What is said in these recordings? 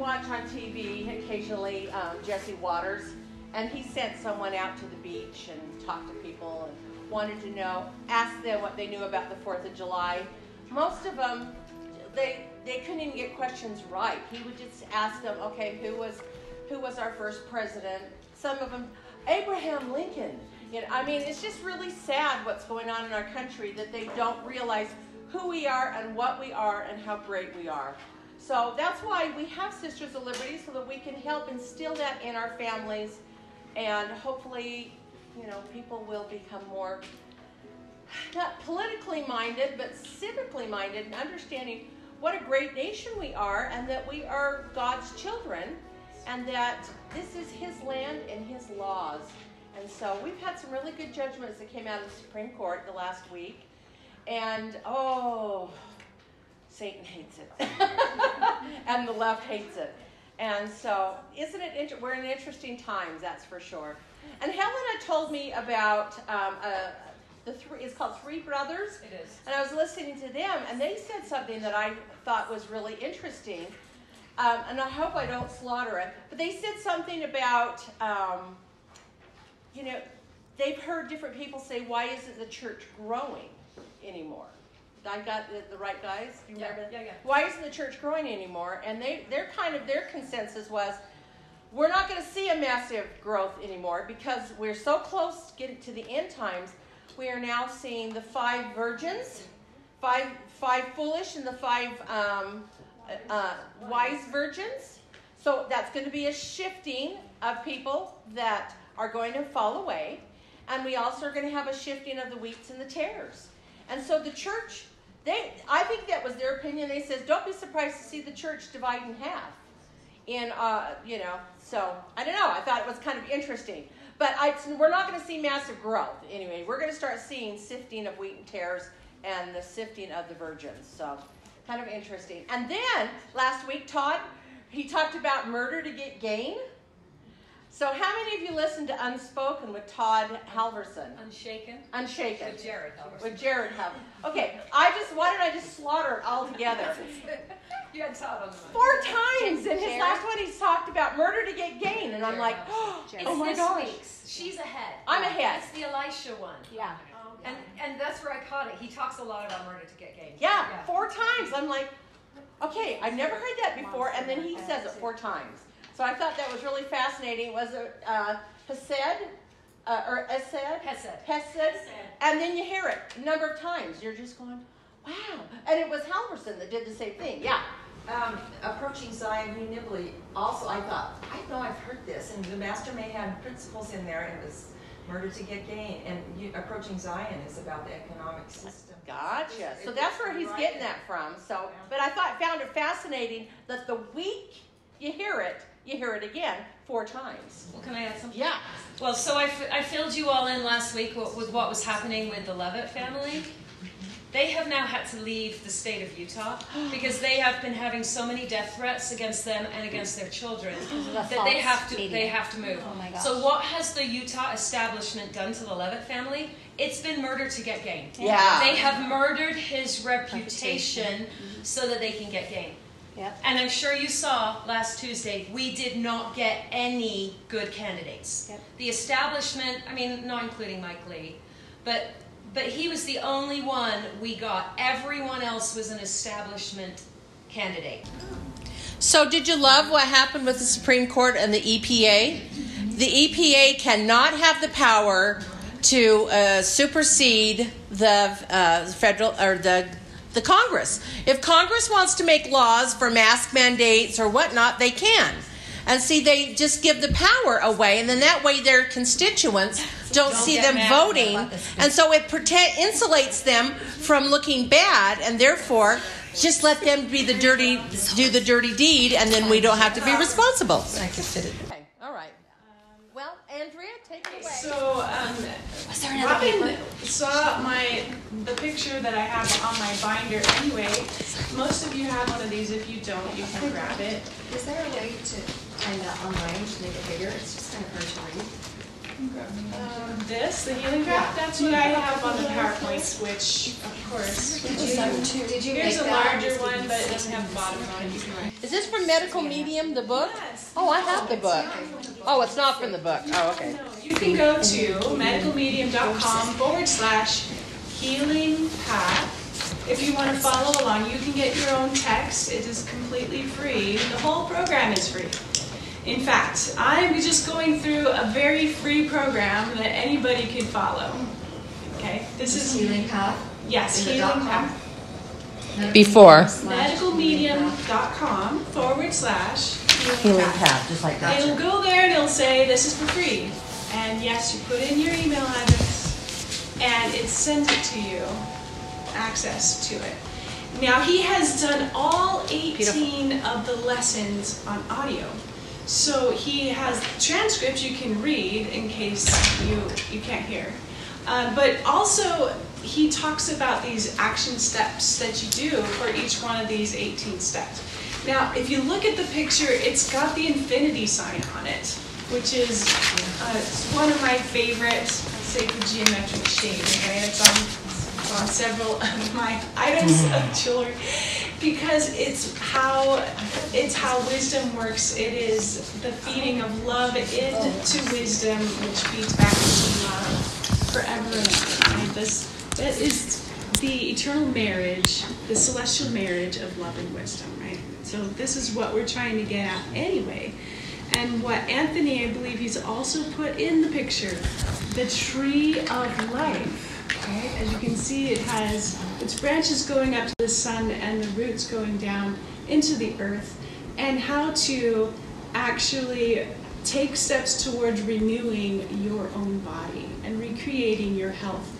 watch on TV occasionally um, Jesse Watters, and he sent someone out to the beach and talked to people and wanted to know, asked them what they knew about the Fourth of July. Most of them, they they couldn't even get questions right. He would just ask them, okay, who was who was our first president? Some of them, Abraham Lincoln. You know, I mean, it's just really sad what's going on in our country that they don't realize who we are and what we are and how great we are. So that's why we have Sisters of Liberty so that we can help instill that in our families and hopefully, you know, people will become more not politically minded, but civically minded and understanding what a great nation we are and that we are God's children and that this is His land and His laws. And so we've had some really good judgments that came out of the Supreme Court the last week. And oh, Satan hates it. and the left hates it. And so, isn't it? Inter- we're in interesting times, that's for sure. And Helena told me about um, a, the three. It's called Three Brothers. It is. And I was listening to them, and they said something that I thought was really interesting. Um, and I hope I don't slaughter it. But they said something about, um, you know, they've heard different people say, "Why isn't the church growing anymore?" I got the, the right guys. You remember? Yeah, yeah, yeah. Why isn't the church growing anymore? And they, their kind of their consensus was, we're not going to see a massive growth anymore because we're so close getting to the end times. We are now seeing the five virgins, five five foolish, and the five um, uh, wise virgins. So that's going to be a shifting of people that are going to fall away. And we also are going to have a shifting of the wheats and the tares. And so the church they, I think that was their opinion. They says, don't be surprised to see the church divide in half. And, uh, you know, so I don't know. I thought it was kind of interesting. But I, we're not going to see massive growth anyway. We're going to start seeing sifting of wheat and tares and the sifting of the virgins. So kind of interesting. And then last week, Todd, he talked about murder to get gain. So, how many of you listened to Unspoken with Todd Halverson? Unshaken. Unshaken. With Jared Halverson. With Jared Halverson. Okay, I just why did I just slaughter it all together? you had Todd on the mic. Four times in his last one, he's talked about murder to get gain, and I'm like, oh, it's oh my this gosh. week's. She's ahead. I'm ahead. It's the Elisha one. Yeah. And and that's where I caught it. He talks a lot about murder to get gain. Yeah, four times. I'm like, okay, I've never heard that before, and then he says it four times. So I thought that was really fascinating. Was it uh, Hesed? Uh, or Esed? Hesed. Hesed. And then you hear it a number of times. You're just going, wow. And it was Halverson that did the same thing. Yeah. Um, approaching Zion, Hugh Nibley, also I thought, I know I've heard this, and the Master may have principles in there, and it was murder to get gain, and you, approaching Zion is about the economic system. Gotcha. So that's where he's getting that from. So, but I thought found it fascinating that the week you hear it, you hear it again four times. Well, can I add something? Yeah. Well, so I, f- I filled you all in last week with what was happening with the Levitt family. They have now had to leave the state of Utah because they have been having so many death threats against them and against their children that they have to they have to move. Oh my gosh. So what has the Utah establishment done to the Levitt family? It's been murder to get gain. Yeah. They have murdered his reputation, Reputation. Mm-hmm. so that they can get gain. Yep. And I'm sure you saw last Tuesday, we did not get any good candidates. Yep. The establishment, I mean, not including Mike Lee, but but he was the only one we got. Everyone else was an establishment candidate. So, did you love what happened with the Supreme Court and the EPA? The EPA cannot have the power to uh, supersede the uh, federal or the the Congress. If Congress wants to make laws for mask mandates or whatnot, they can. And see, they just give the power away, and then that way their constituents don't, see them voting, and so it prote- insulates them from looking bad, and therefore just let them be the dirty, do the dirty deed, and then we don't have to be responsible. I could fit it. Okay, all right. Well, Andrea, take it away. So, um, Was there another Robin paper? saw my the picture that I have on my binder anyway. Most of you have one of these. If you don't, you can grab it. Is there a way to find that online to make it bigger? It's just kind of hard to read. Um, this, the healing craft, that's what I have on the PowerPoint, which, of course, Did you here's make a that? larger one, but it doesn't have the bottom on it. You can write. Is this from Medical Medium, the book? Oh, I have the book. Oh, it's not from the book. Oh, okay. You can go to medicalmedium.com forward slash healing path. If you want to follow along, you can get your own text. It is completely free. The whole program is free. In fact, I'm just going through a very free program that anybody can follow. Okay, this is Healing path. yes, healing path. Before. Medicalmedium.com forward slash healing Healing path. path, just like that. It'll go there and it'll say this is for free. And yes, you put in your email address and it sends it to you, access to it. Now he has done all 18 of the lessons on audio. So he has transcripts you can read in case you, you can't hear. Uh, but also, he talks about these action steps that you do for each one of these 18 steps. Now, if you look at the picture, it's got the infinity sign on it, which is uh, one of my favorite sacred geometric shapes, right? It's on, on several of my items of mm-hmm. jewelry because it's how it's how wisdom works. It is the feeding of love into wisdom, which feeds back into love forever and? This that is the eternal marriage, the celestial marriage of love and wisdom, right? So this is what we're trying to get at anyway. And what Anthony, I believe he's also put in the picture, the tree of life. Okay, as you can see, it has its branches going up to the sun and the roots going down into the earth, and how to actually take steps towards renewing your own body and recreating your health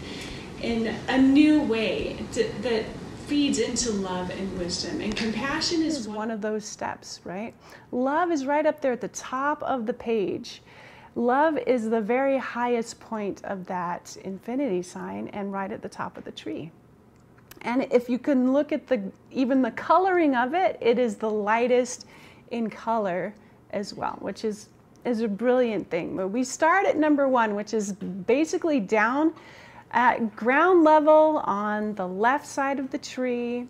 in a new way that feeds into love and wisdom. And compassion is one of those steps, right? Love is right up there at the top of the page. Love is the very highest point of that infinity sign and right at the top of the tree. And if you can look at the even the coloring of it, it is the lightest in color as well, which is is a brilliant thing. But we start at number 1, which is basically down at ground level on the left side of the tree,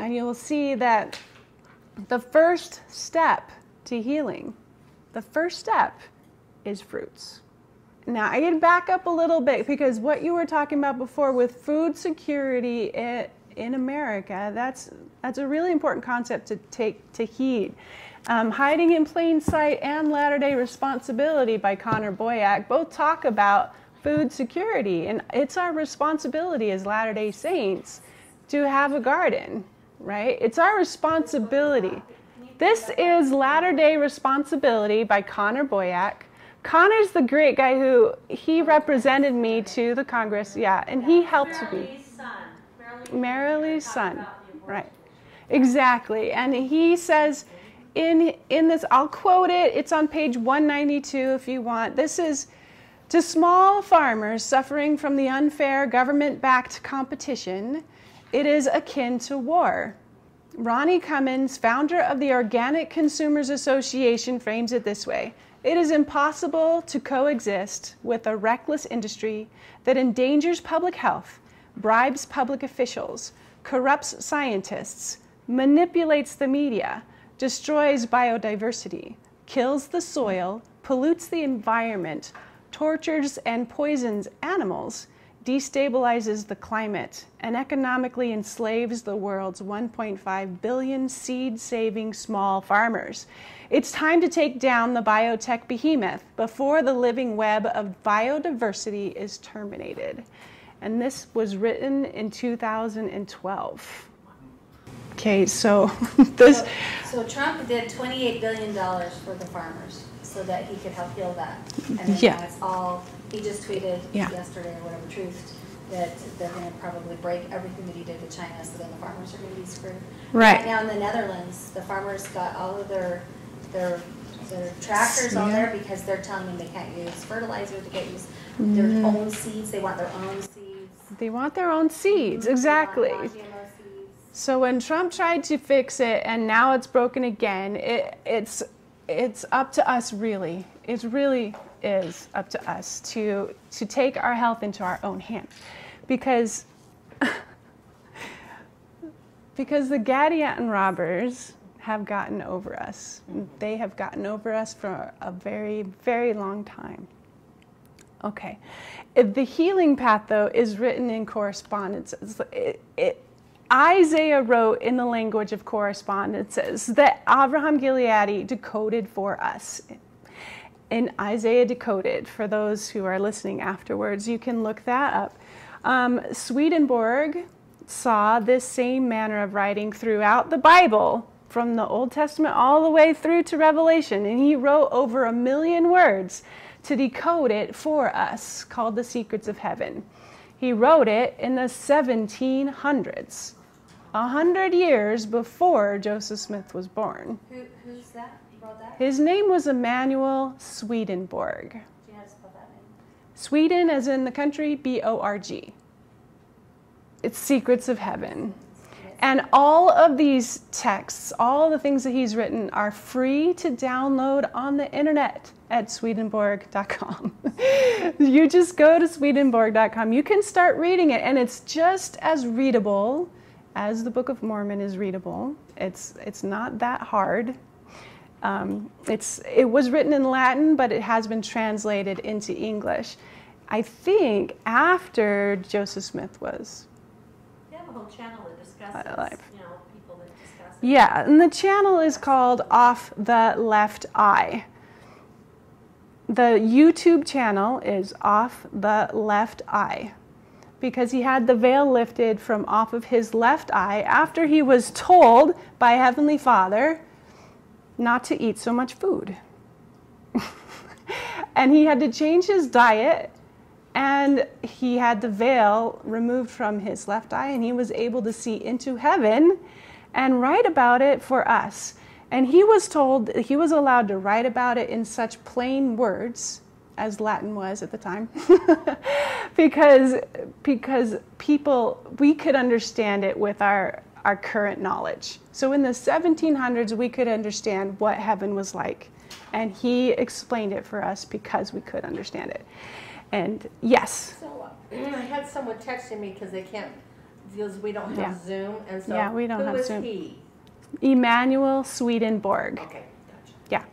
and you'll see that the first step to healing, the first step is fruits. Now, I can back up a little bit because what you were talking about before with food security in, America, that's, that's a really important concept to take to heed. Um, Hiding in Plain Sight and Latter day Responsibility by Connor Boyack both talk about food security, and it's our responsibility as Latter day Saints to have a garden, right? It's our responsibility. This is Latter day Responsibility by Connor Boyack. Connor's the great guy who he represented me to the Congress, yeah, and he helped me. Marilee's son, right? Exactly, and he says in in this, I'll quote it. It's on page 192 if you want. This is to small farmers suffering from the unfair government-backed competition. It is akin to war. Ronnie Cummins, founder of the Organic Consumers Association, frames it this way It is impossible to coexist with a reckless industry that endangers public health, bribes public officials, corrupts scientists, manipulates the media, destroys biodiversity, kills the soil, pollutes the environment, tortures and poisons animals, destabilizes the climate, and economically enslaves the world's 1.5 billion seed saving small farmers. It's time to take down the biotech behemoth before the living web of biodiversity is terminated. And this was written in 2012. Okay, so this. So Trump did twenty-eight billion dollars for the farmers so that he could help heal that. And then Yeah. it's all, he just tweeted Yeah. yesterday or whatever, truth, that they're gonna probably break everything that he did to China, so then the farmers are gonna be screwed. Right. now in the Netherlands, the farmers got all of their, their, their tractors on there because they're telling them they can't use fertilizer, they can't use their Mm-hmm. own seeds, they want their own seeds. They want their own seeds, want exactly. seeds. So when Trump tried to fix it and now it's broken again, it, it's it's up to us really. It really is up to us to, to take our health into our own hands. Because, because the Gadianton robbers have gotten over us. They have gotten over us for a very, very long time. Okay. The healing path, though, is written in correspondence. It, it, Isaiah wrote in the language of correspondences that Avraham Gileadi decoded for us. In Isaiah Decoded, for those who are listening afterwards, you can look that up. Um, Swedenborg saw this same manner of writing throughout the Bible, from the Old Testament all the way through to Revelation, and he wrote over a million words to decode it for us, called The Secrets of Heaven. He wrote it in the 1700s a hundred years before Joseph Smith was born. Who, who's that? That? His name was Emanuel Swedenborg. Do you know how to spell that name? Sweden, as in the country, B O R G. It's Secrets of Heaven. And all of these texts, all the things that he's written, are free to download on the internet at swedenborg.com. you just go to swedenborg.com. You can start reading it, and it's just as readable as the Book of Mormon is readable. It's, it's not that hard. Um, it's, it was written in Latin, but it has been translated into English. I think after Joseph Smith was They have a whole channel discusses, Alive. you know, people that discuss. it. Yeah, and the channel is called Off the Left Eye. The YouTube channel is Off the Left Eye because he had the veil lifted from off of his left eye after he was told by Heavenly Father not to eat so much food. and he had to change his diet and he had the veil removed from his left eye and he was able to see into heaven and write about it for us. And he was told that he was allowed to write about it in such plain words as latin was at the time. Because because people we could understand it with our our current knowledge. So in the 1700s we could understand what heaven was like. And he explained it for us because we could understand it and yes So uh, I had someone texting me because they can't, because we don't have Yeah. Zoom, and so. Yeah, we don't who have is Zoom. he? Emmanuel Swedenborg. Okay, gotcha. Yeah.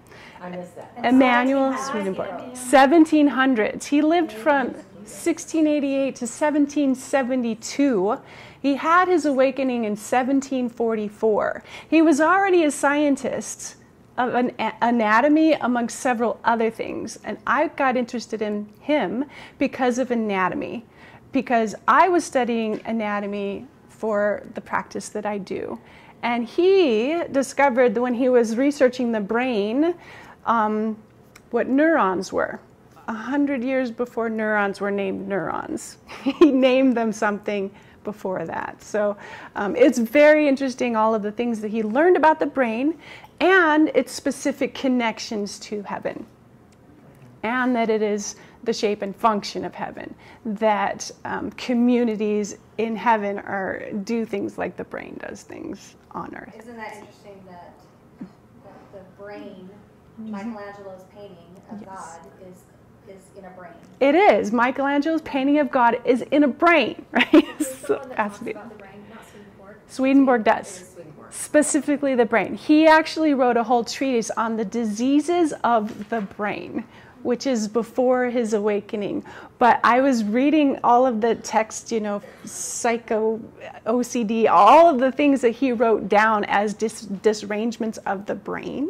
I missed that. And Emmanuel Swedenborg. 1700s. He lived from 1688 to 1772. He had his awakening in 1744. He was already a scientist of an anatomy among several other things, and I got interested in him because of anatomy, because I was studying anatomy for the practice that I do. And he discovered that when he was researching the brain, um, what neurons were. A hundred years before neurons were named neurons, he named them something before that. So um, it's very interesting all of the things that he learned about the brain and its specific connections to heaven and that it is the shape and function of heaven. That um, communities in heaven are do things like the brain does things on earth. Isn't that interesting that, that the brain, Michelangelo's painting of Yes. God is, is in a brain? It is Michelangelo's painting of God is in a brain, right? The So about the brain, Swedenborg? Swedenborg does. Specifically the brain. He actually wrote a whole treatise on the diseases of the brain, which is before his awakening. But I was reading all of the text, you know, psycho, OCD, all of the things that he wrote down as dis- disarrangements of the brain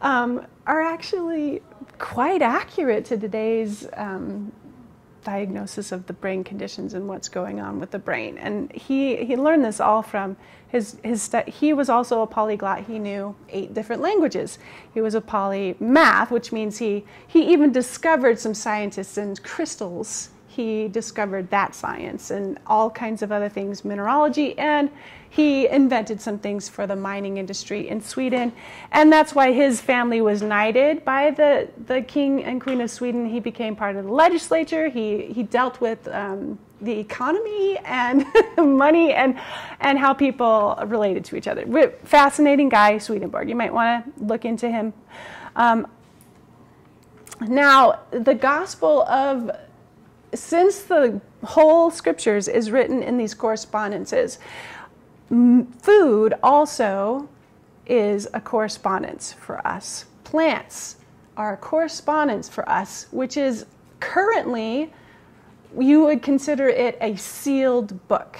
um, are actually quite accurate to today's um, diagnosis of the brain conditions and what's going on with the brain. And he, he learned this all from his, his he was also a polyglot. He knew eight different languages. He was a polymath, which means he, he even discovered some scientists and crystals. He discovered that science and all kinds of other things, mineralogy, and he invented some things for the mining industry in Sweden. And that's why his family was knighted by the, the king and queen of Sweden. He became part of the legislature. He, he dealt with um, the economy and money and, and how people related to each other. Fascinating guy, Swedenborg. You might want to look into him. Um, Now, the gospel of, since the whole scriptures is written in these correspondences, food also is a correspondence for us. Plants are a correspondence for us, which is currently, you would consider it a sealed book.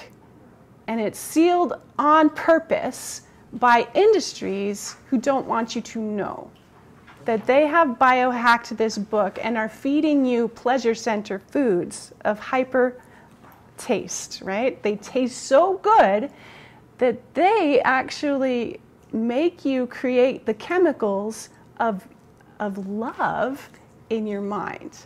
And it's sealed on purpose by industries who don't want you to know that they have biohacked this book and are feeding you pleasure center foods of hyper taste, right? They taste so good that they actually make you create the chemicals of, of love in your mind.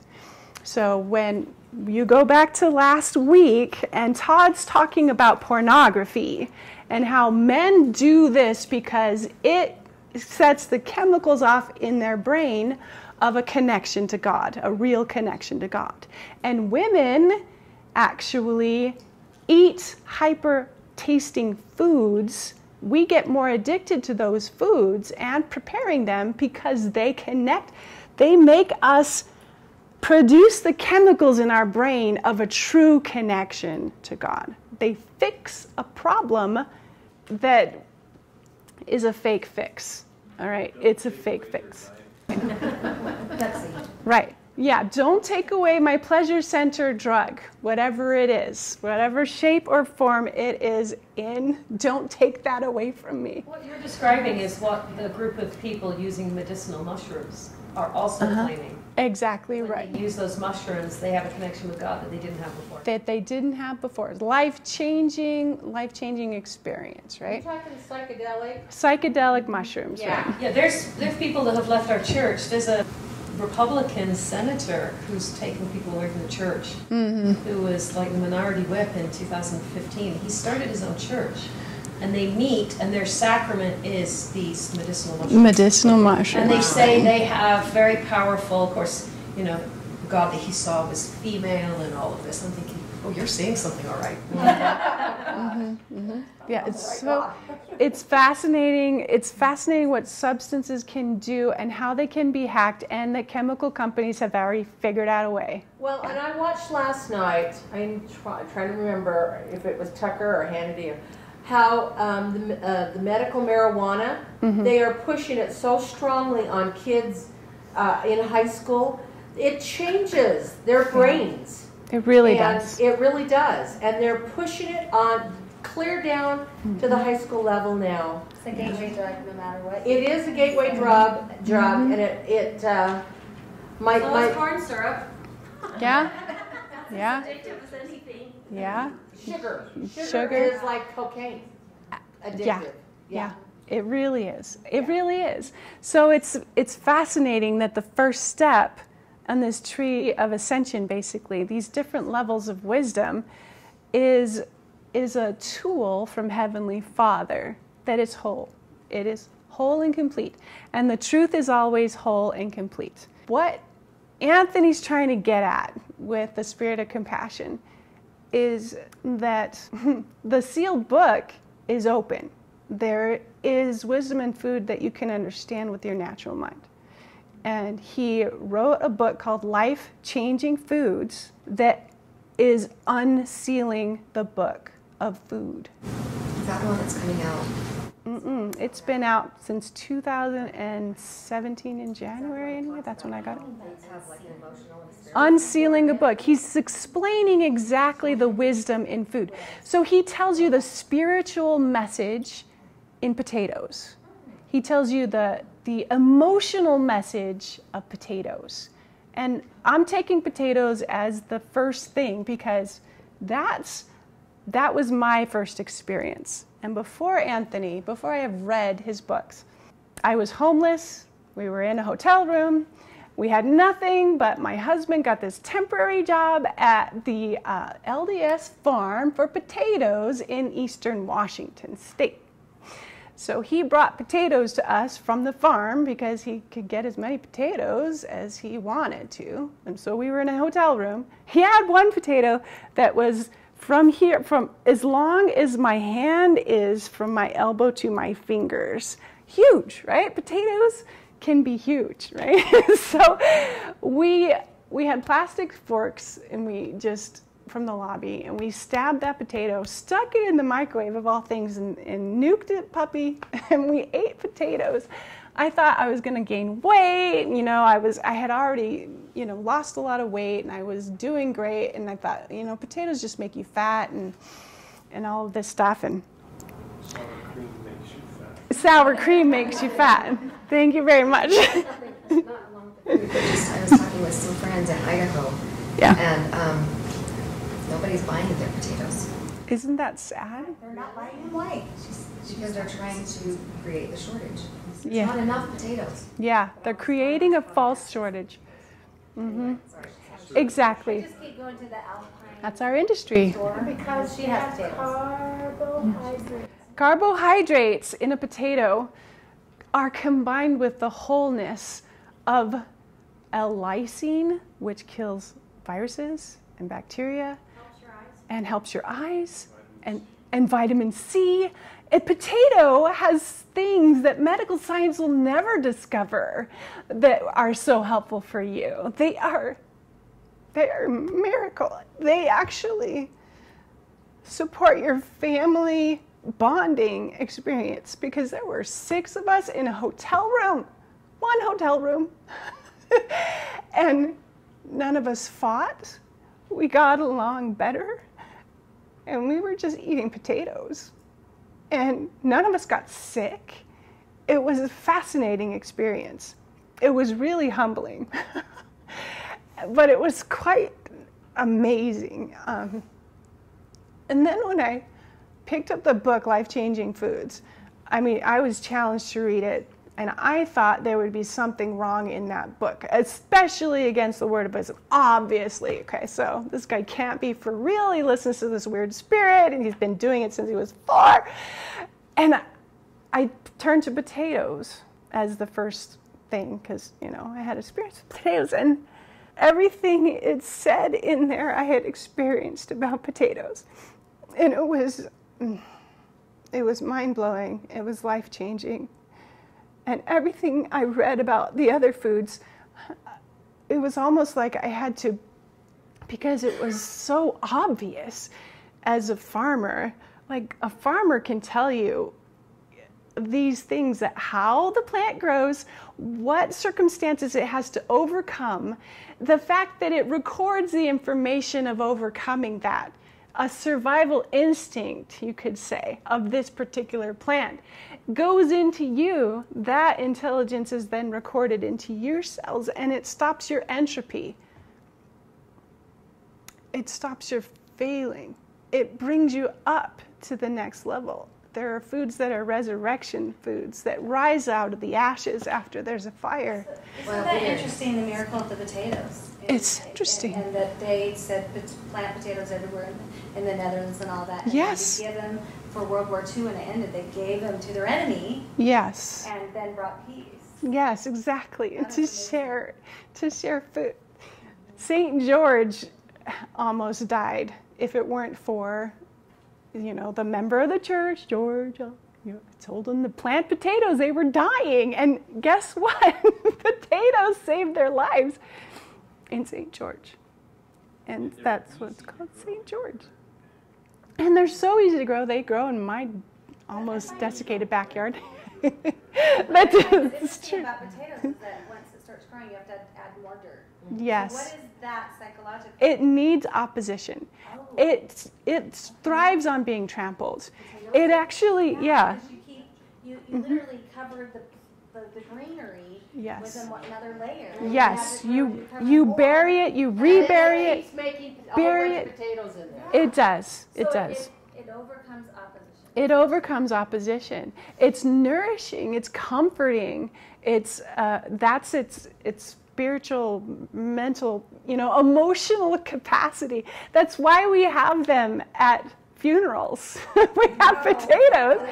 So when you go back to last week and Todd's talking about pornography and how men do this because it sets the chemicals off in their brain of a connection to God, a real connection to God. And women actually eat hyper tasting foods. We get more addicted to those foods and preparing them because they connect, they make us produce the chemicals in our brain of a true connection to God. They fix a problem that is a fake fix. All right, it's a fake fix. right. Yeah, don't take away my pleasure center drug, whatever it is, whatever shape or form it is in, don't take that away from me. What you're describing is what the group of people using medicinal mushrooms are also uh-huh. claiming. Exactly when right. They use those mushrooms, they have a connection with God that they didn't have before. That they didn't have before. Life changing, life changing experience, right? You're talking psychedelic. Psychedelic mushrooms. Yeah, right? yeah. There's there's people that have left our church. There's a Republican senator who's taken people away from the church, mm-hmm. who was like the minority whip in 2015. He started his own church and they meet, and their sacrament is these medicinal mushrooms. Medicinal mushrooms. And they say they have very powerful, of course, you know, God that he saw was female and all of this. I'm thinking, oh, you're seeing something all right. mm-hmm, mm-hmm. Yeah, it's so it's fascinating. It's fascinating what substances can do and how they can be hacked, and that chemical companies have already figured out a way. Well, and I watched last night. I'm try, trying to remember if it was Tucker or Hannity how um, the, uh, the medical marijuana, mm-hmm. they are pushing it so strongly on kids uh, in high school. It changes their brains. It really and does. It really does. And they're pushing it on clear down mm-hmm. to the high school level now. It's a gateway drug no matter what. It is a gateway drug, drug mm-hmm. and it, it uh, my, so my, corn syrup. Yeah. yeah. addictive as anything. Yeah. Sugar. Sugar, Sugar. is like cocaine. Addictive. Yeah. yeah. It really is. It really is. So it's it's fascinating that the first step on this tree of ascension, basically, these different levels of wisdom, is is a tool from Heavenly Father that is whole. It is whole and complete. And the truth is always whole and complete. What Anthony's trying to get at with the spirit of compassion is that the sealed book is open. There is wisdom and food that you can understand with your natural mind. And he wrote a book called Life Changing Foods that is unsealing the book of food. Is that the one that's coming out? Mm-mm. It's been out since 2017 in January, anyway. That's when I got it. Unsealing a book. He's explaining exactly the wisdom in food. So he tells you the spiritual message in potatoes, he tells you the, the emotional message of potatoes. And I'm taking potatoes as the first thing because that's that was my first experience. And before Anthony, before I have read his books, I was homeless. We were in a hotel room. We had nothing, but my husband got this temporary job at the uh, LDS farm for potatoes in eastern Washington state. So he brought potatoes to us from the farm because he could get as many potatoes as he wanted to. And so we were in a hotel room. He had one potato that was from here, from as long as my hand is from my elbow to my fingers. Huge, right? Potatoes can be huge, right? so we we had plastic forks and we just from the lobby and we stabbed that potato, stuck it in the microwave of all things, and, and nuked it, puppy, and we ate potatoes. I thought I was going to gain weight. You know, I was I had already you know lost a lot of weight and I was doing great. And I thought you know potatoes just make you fat and and all of this stuff and. Sour cream makes you fat. Thank you very much. I was talking with some friends in Idaho. Yeah. And um, nobody's buying their potatoes. Isn't that sad? They're not buying them white. Because they're trying to create the shortage. There's Yeah. not enough potatoes. Yeah, they're creating a false shortage. Hmm Sorry. Exactly. Just keep going to the Alpine That's our industry. store because she has carbohydrates. Carbohydrates in a potato are combined with the wholeness of L-lysine, which kills viruses and bacteria and helps your eyes, and, and vitamin C. A potato has things that medical science will never discover that are so helpful for you. They are they are a miracle. They actually support your family bonding experience because there were six of us in a hotel room, one hotel room, and none of us fought. We got along better, and we were just eating potatoes, and none of us got sick. It was a fascinating experience. It was really humbling, but it was quite amazing. Um, and then when I picked up the book Life Changing Foods, I mean, I was challenged to read it, and I thought there would be something wrong in that book, especially against the word of wisdom. Obviously, okay, so this guy can't be for real. He listens to this weird spirit, and he's been doing it since he was four. And I, I turned to potatoes as the first thing because, you know, I had experience with potatoes, and everything it said in there I had experienced about potatoes. And it was mm, it was mind-blowing. It was life-changing. And everything I read about the other foods it was almost like I had to because it was so obvious as a farmer. Like a farmer can tell you these things that how the plant grows, what circumstances it has to overcome, the fact that it records the information of overcoming that, a survival instinct, you could say, of this particular plant goes into you. That intelligence is then recorded into your cells and it stops your entropy. It stops your failing. It brings you up to the next level there are foods that are resurrection foods that rise out of the ashes after there's a fire. Isn't that interesting, the miracle of the potatoes? It's And- interesting. And, and that they said plant potatoes everywhere in, the Netherlands and all that. and Yes. They give them for World War II and it ended. They gave them to their enemy Yes. and then brought peace. Yes, exactly. And to share to share food. St. George almost died if it weren't for you know, the member of the church, George, uh, you know, told them to plant potatoes. They were dying. And guess what? potatoes saved their lives in St. George. And that's what's called St. George. And they're so easy to grow. They grow in my almost desiccated backyard. that What's true. about potatoes is that once it starts growing, you have to add more dirt. So Yes. what is that psychologically? It needs opposition. Oh. It it thrives on being trampled. It actually, yeah, Because you keep, you, you literally cover the, the, the greenery Yes. with another layer. You yes. You cover you bury it, you rebury it. Keeps making a bury it. potatoes in there. It does. It So does. It, it overcomes opposition. It overcomes opposition. It's nourishing. It's comforting. It's uh, that's its its spiritual, mental, you know, emotional capacity. That's why we have them at funerals. we have potatoes.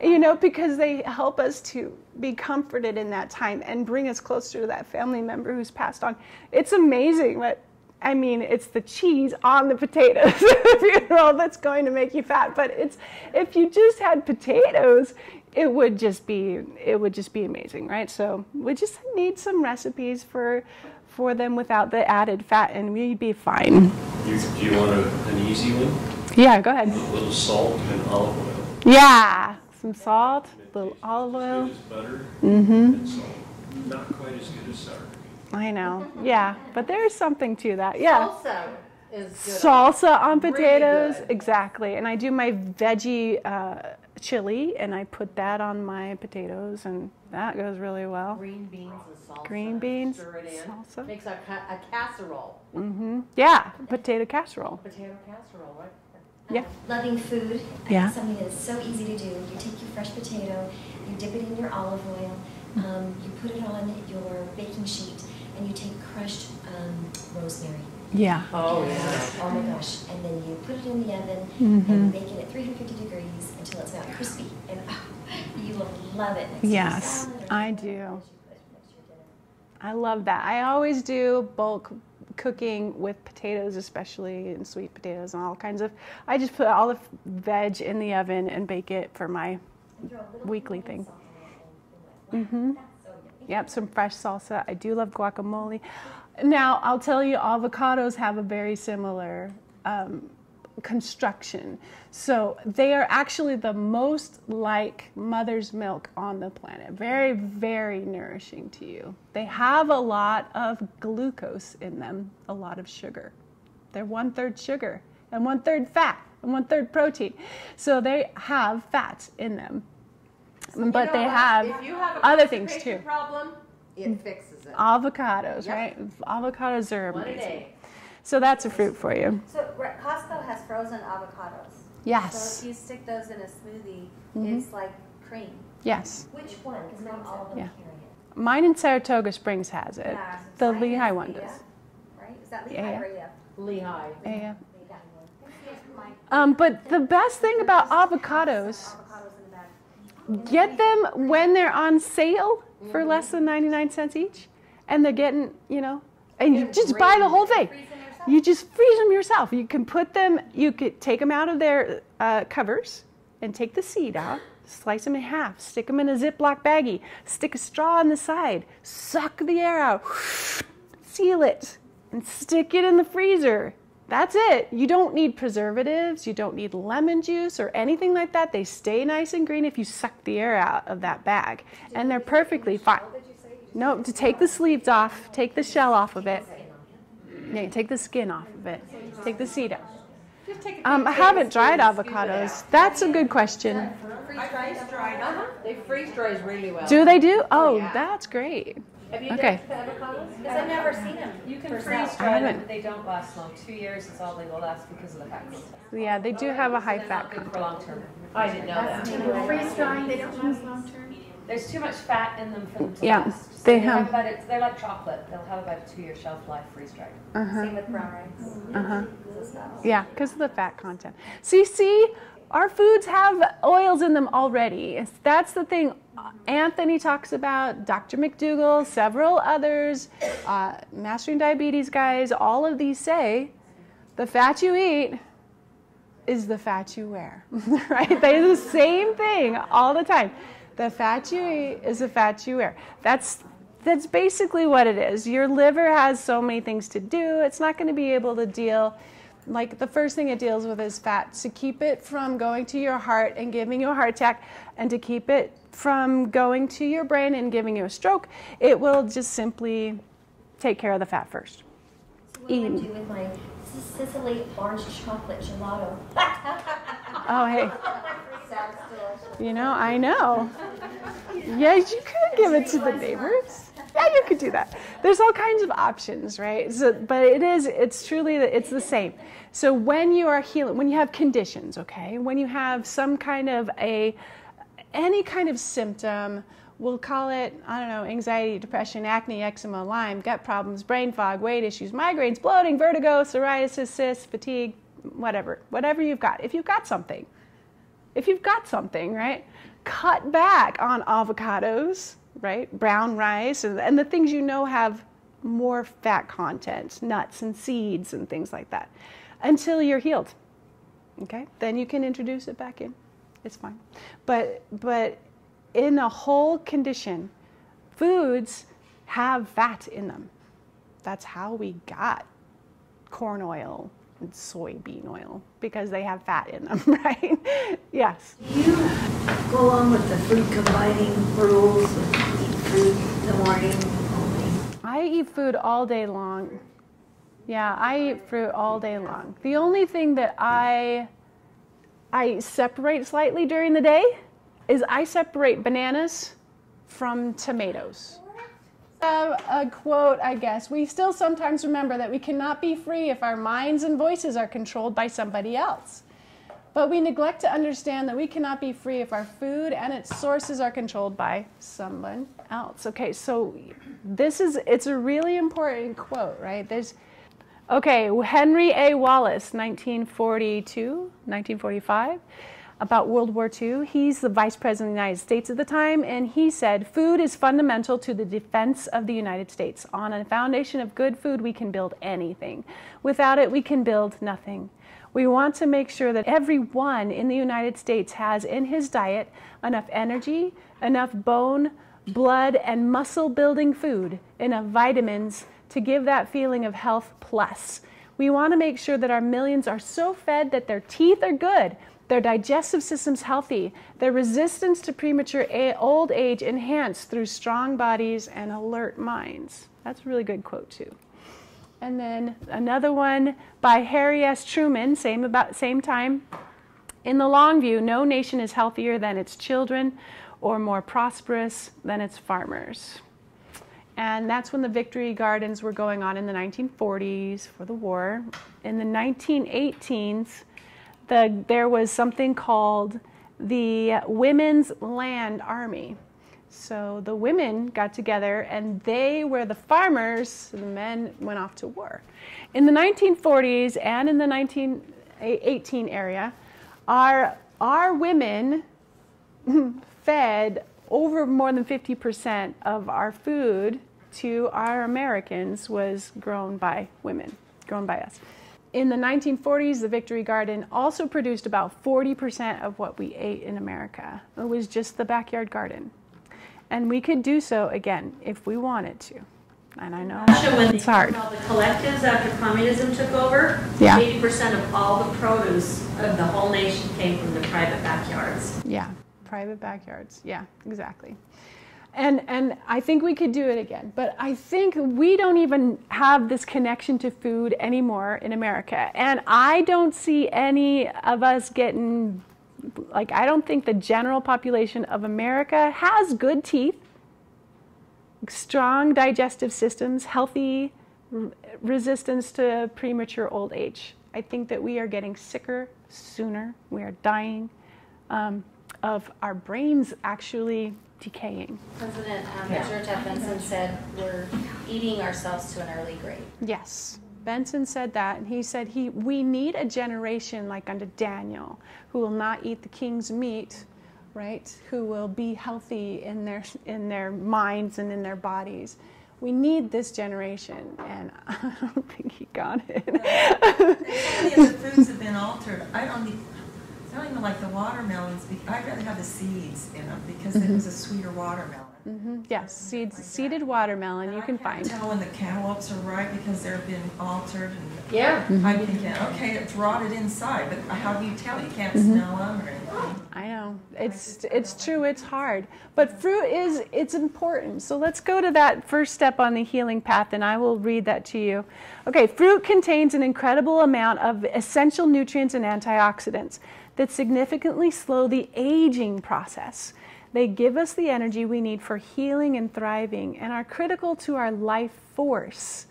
You know, because they help us to be comforted in that time and bring us closer to that family member who's passed on. It's amazing what I mean, it's the cheese on the potatoes at the funeral that's going to make you fat. But it's if you just had potatoes, it would just be it would just be amazing, right? So we just need some recipes for for them without the added fat, and we'd be fine. You, do you want a, an easy one? Yeah, go ahead. A little salt and olive oil. Yeah, some salt, a little olive oil. As good as butter Mm-hmm. and salt. Not quite as good as sour cream. I know. Yeah, but there's something to that. Yeah. Salsa is good. Salsa on Really potatoes, good. exactly. And I do my veggie uh, chili, and I put that on my potatoes, and that goes really well. Green beans and salsa. Green beans, Stir it in. salsa. Makes a, ca- a casserole. hmm Yeah, potato casserole. Potato casserole, right? Yeah. Loving food. Yeah. Something that is so easy to do. You take your fresh potato, you dip it in your olive oil, um, you put it on your baking sheet, and you take crushed um, rosemary. Yeah. Oh, yeah. Oh my gosh. And then you put it in the oven Mhm. and bake it at 350 degrees until it's not crispy. And oh, you will love it. next Yes, I do. it is you put next to your dinner. I love that. I always do bulk cooking with potatoes, especially and sweet potatoes and all kinds of. I just put all the f- veg in the oven and bake it for my And throw a little weekly thing. salt in it and- and hmm That's so yummy. Yep, some fresh salsa. I do love guacamole. Now, I'll tell you, avocados have a very similar um, construction. So they are actually the most like mother's milk on the planet. Very, very nourishing to you. They have a lot of glucose in them, a lot of sugar. They're one third sugar and one third fat and one third protein. So they have fats in them. But You know they have If you have a other things too. problem, it fixes it. Avocados, Yep. right? Avocados are One a amazing. day. So that's a fruit for you. So Costco has frozen avocados. Yes. So if you stick those in a smoothie, Mhm. it's like cream. Yes. Which one? Because not all of them Yeah. carry it. Mine in Saratoga Springs has it. Yeah, The Mine Lehi one Leah, does. Right? Is that Yeah, Lehi yeah. or Leah? Lehi. Yeah, yeah. Um, but the best thing about avocados, Avocados in the bag. get them when they're on sale for less than 99 cents each. And they're getting, you know, and you just buy the whole thing. Freeze them yourself. You just freeze them yourself. You can put them, you could take them out of their uh, covers and take the seed out, slice them in half, stick them in a Ziploc baggie, stick a straw on the side, suck the air out, seal it, and stick it in the freezer. That's it. You don't need preservatives, you don't need lemon juice or anything like that. They stay nice and green if you suck the air out of that bag. And they're perfectly fine. No, to take the sleeves off, take the shell off of it. Yeah, take the skin off of it. Take the seed out. Just take a Um, I haven't dried and scoop it avocados. That's a good question. I freeze dried. Uh-huh. They freeze dries really well. Do they do? Oh, that's great. Have you Okay. done avocados? Because I've never seen them. You can freeze dry them, but they don't last long. Two years is all they will last because of the fat content. Yeah, they do have a high fat content. for long term. I didn't know that. Freeze drying, they don't last long term. There's too much fat in them for them to Yeah, last. So they they have about a, they're like chocolate. They'll have about a two-year shelf life freeze dried. Uh-huh. Same with brown rice. Uh-huh. Yeah, because of the fat content. See, see, our foods have oils in them already. That's the thing. Anthony talks about, Dr. McDougall, several others, uh, Mastering Diabetes guys, all of these say the fat you eat is the fat you wear, right? They're the same thing all the time. The fat you eat is the fat you wear. That's that's basically what it is. Your liver has so many things to do. It's not going to be able to deal like the first thing it deals with is fat to keep it from going to your heart and giving you a heart attack and to keep it from going to your brain and giving you a stroke. It will just simply take care of the fat first. So what do I do with my Sicily orange chocolate gelato? Oh, hey. You know, I know. Yeah, you could give it to the neighbors. Yeah, you could do that. There's all kinds of options, right? So, but it is, it's truly, it's the same. So when you are healing, when you have conditions, okay, when you have some kind of a, any kind of symptom, we'll call it, I don't know, anxiety, depression, acne, eczema, Lyme, gut problems, brain fog, weight issues, migraines, bloating, vertigo, psoriasis, cysts, fatigue, whatever, whatever you've got. If you've got something, if you've got something, right, cut back on avocados, right, brown rice, and, and the things you know have more fat content, nuts and seeds and things like that, until you're healed. Okay, then you can introduce it back in. It's fine, but but in a whole condition, foods have fat in them. That's how we got corn oil soybean oil because they have fat in them, right? yes. Do you go along with the food combining rules and eat food in the morning only? I eat food all day long. Yeah, I eat fruit all day long. The only thing that I I separate slightly during the day is I separate bananas from tomatoes. A quote, I guess. We still sometimes remember that we cannot be free if our minds and voices are controlled by somebody else. But we neglect to understand that we cannot be free if our food and its sources are controlled by someone else. Okay, so this is it's a really important quote, right? There's Okay, Henry A. Wallace, 1942, 1945, about World War II. He's the Vice President of the United States at the time, and he said, Food is fundamental to the defense of the United States. On a foundation of good food, we can build anything. Without it, we can build nothing. We want to make sure that everyone in the United States has in his diet enough energy, enough bone, blood, and muscle building food, enough vitamins to give that feeling of health plus. We want to make sure that our millions are so fed that their teeth are good, their digestive system's healthy, their resistance to premature old age enhanced through strong bodies and alert minds. That's a really good quote too. And then another one by Harry S. Truman, same about same time. In the long view, no nation is healthier than its children or more prosperous than its farmers. And that's when the victory gardens were going on in the 1940s for the war. In the 1918s, the, there was something called the Women's Land Army. So the women got together and they were the farmers, the men went off to war. In the 1940s and in the 1918 area, our, our women fed over more than 50% of our food to our Americans was grown by women, grown by us. In the 1940s, the Victory Garden also produced about 40% of what we ate in America. It was just the backyard garden. And we could do so again if we wanted to. And I know when it's hard. All the collectives after communism took over, yeah. 80% of all the produce of the whole nation came from the private backyards. Yeah, private backyards. Yeah, exactly. And, and I think we could do it again. But I think we don't even have this connection to food anymore in America. And I don't see any of us getting, like, I don't think the general population of America has good teeth, strong digestive systems, healthy resistance to premature old age. I think that we are getting sicker sooner. We are dying um, of our brains actually decaying. President um, yeah. George F. Benson said we're eating ourselves to an early grave. Yes. Benson said that, and he said he we need a generation like under Daniel who will not eat the king's meat, right? Who will be healthy in their in their minds and in their bodies. We need this generation, and I don't think he got it. Many the foods have been altered. I don't need I don't even like the watermelons. I'd rather have the seeds in them because mm-hmm. it was a sweeter watermelon. Mm-hmm. Yes, seeds, like seeded watermelon and you I can find. tell when the cantaloupes are ripe because they've been altered. And yeah. Mm-hmm. I'm thinking, okay, it's rotted inside, but how do you tell? You can't mm-hmm. smell them or anything. I know it's it's true. It's hard, but fruit is it's important. So let's go to that first step on the healing path, and I will read that to you. Okay, fruit contains an incredible amount of essential nutrients and antioxidants that significantly slow the aging process. They give us the energy we need for healing and thriving and are critical to our life force.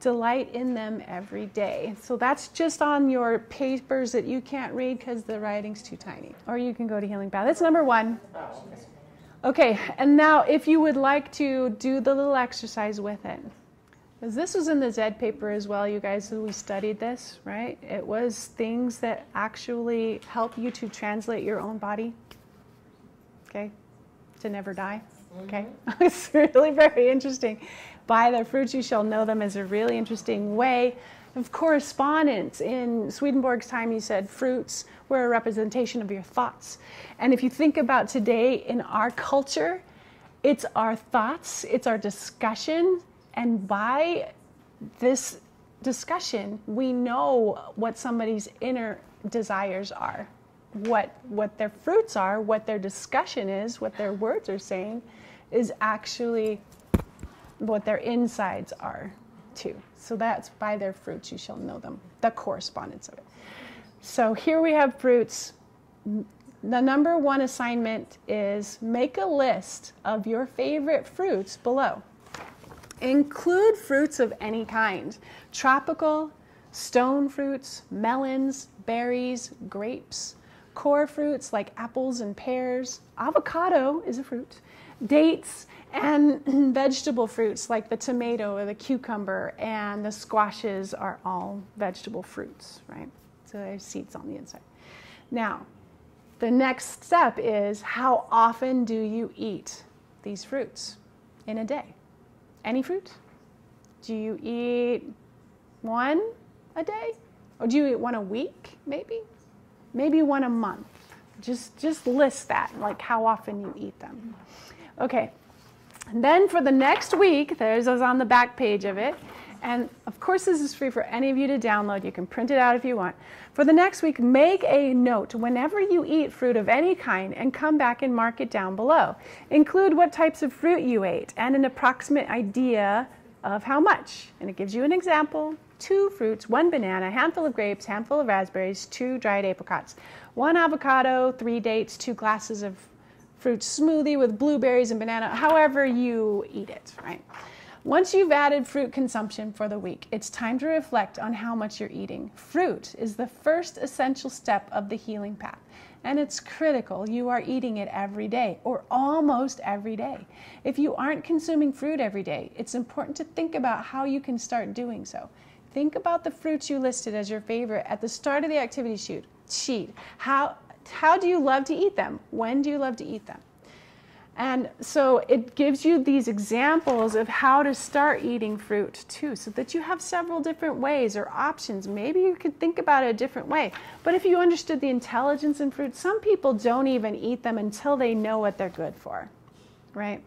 Delight in them every day. So that's just on your papers that you can't read because the writing's too tiny. Or you can go to Healing Path. That's number one. Okay, and now if you would like to do the little exercise with it. Because this was in the ZED paper as well, you guys, we studied this, right? It was things that actually help you to translate your own body, okay, to never die, okay? Mm-hmm. it's really very interesting. By their fruits you shall know them is a really interesting way of correspondence. In Swedenborg's time, he said fruits were a representation of your thoughts. And if you think about today in our culture, it's our thoughts, it's our discussion, and by this discussion, we know what somebody's inner desires are, what what their fruits are, what their discussion is, what their words are saying, is actually what their insides are too. So that's by their fruits you shall know them, the correspondence of it. So here we have fruits. The number one assignment is make a list of your favorite fruits below. Include fruits of any kind tropical, stone fruits, melons, berries, grapes, core fruits like apples and pears. Avocado is a fruit. Dates, and vegetable fruits like the tomato or the cucumber and the squashes are all vegetable fruits, right? So they have seeds on the inside. Now, the next step is how often do you eat these fruits in a day? Any fruit? Do you eat one a day? Or do you eat one a week, maybe? Maybe one a month. Just, just list that, like how often you eat them. Okay, and then for the next week, there's those on the back page of it. And of course, this is free for any of you to download. You can print it out if you want. For the next week, make a note whenever you eat fruit of any kind and come back and mark it down below. Include what types of fruit you ate and an approximate idea of how much. And it gives you an example two fruits, one banana, handful of grapes, handful of raspberries, two dried apricots, one avocado, three dates, two glasses of fruit smoothie with blueberries and banana, however you eat it, right? Once you've added fruit consumption for the week, it's time to reflect on how much you're eating. Fruit is the first essential step of the healing path, and it's critical you are eating it every day or almost every day. If you aren't consuming fruit every day, it's important to think about how you can start doing so. Think about the fruits you listed as your favorite at the start of the activity sheet. How how do you love to eat them? When do you love to eat them? And so it gives you these examples of how to start eating fruit too, so that you have several different ways or options. Maybe you could think about it a different way. But if you understood the intelligence in fruit, some people don't even eat them until they know what they're good for, right?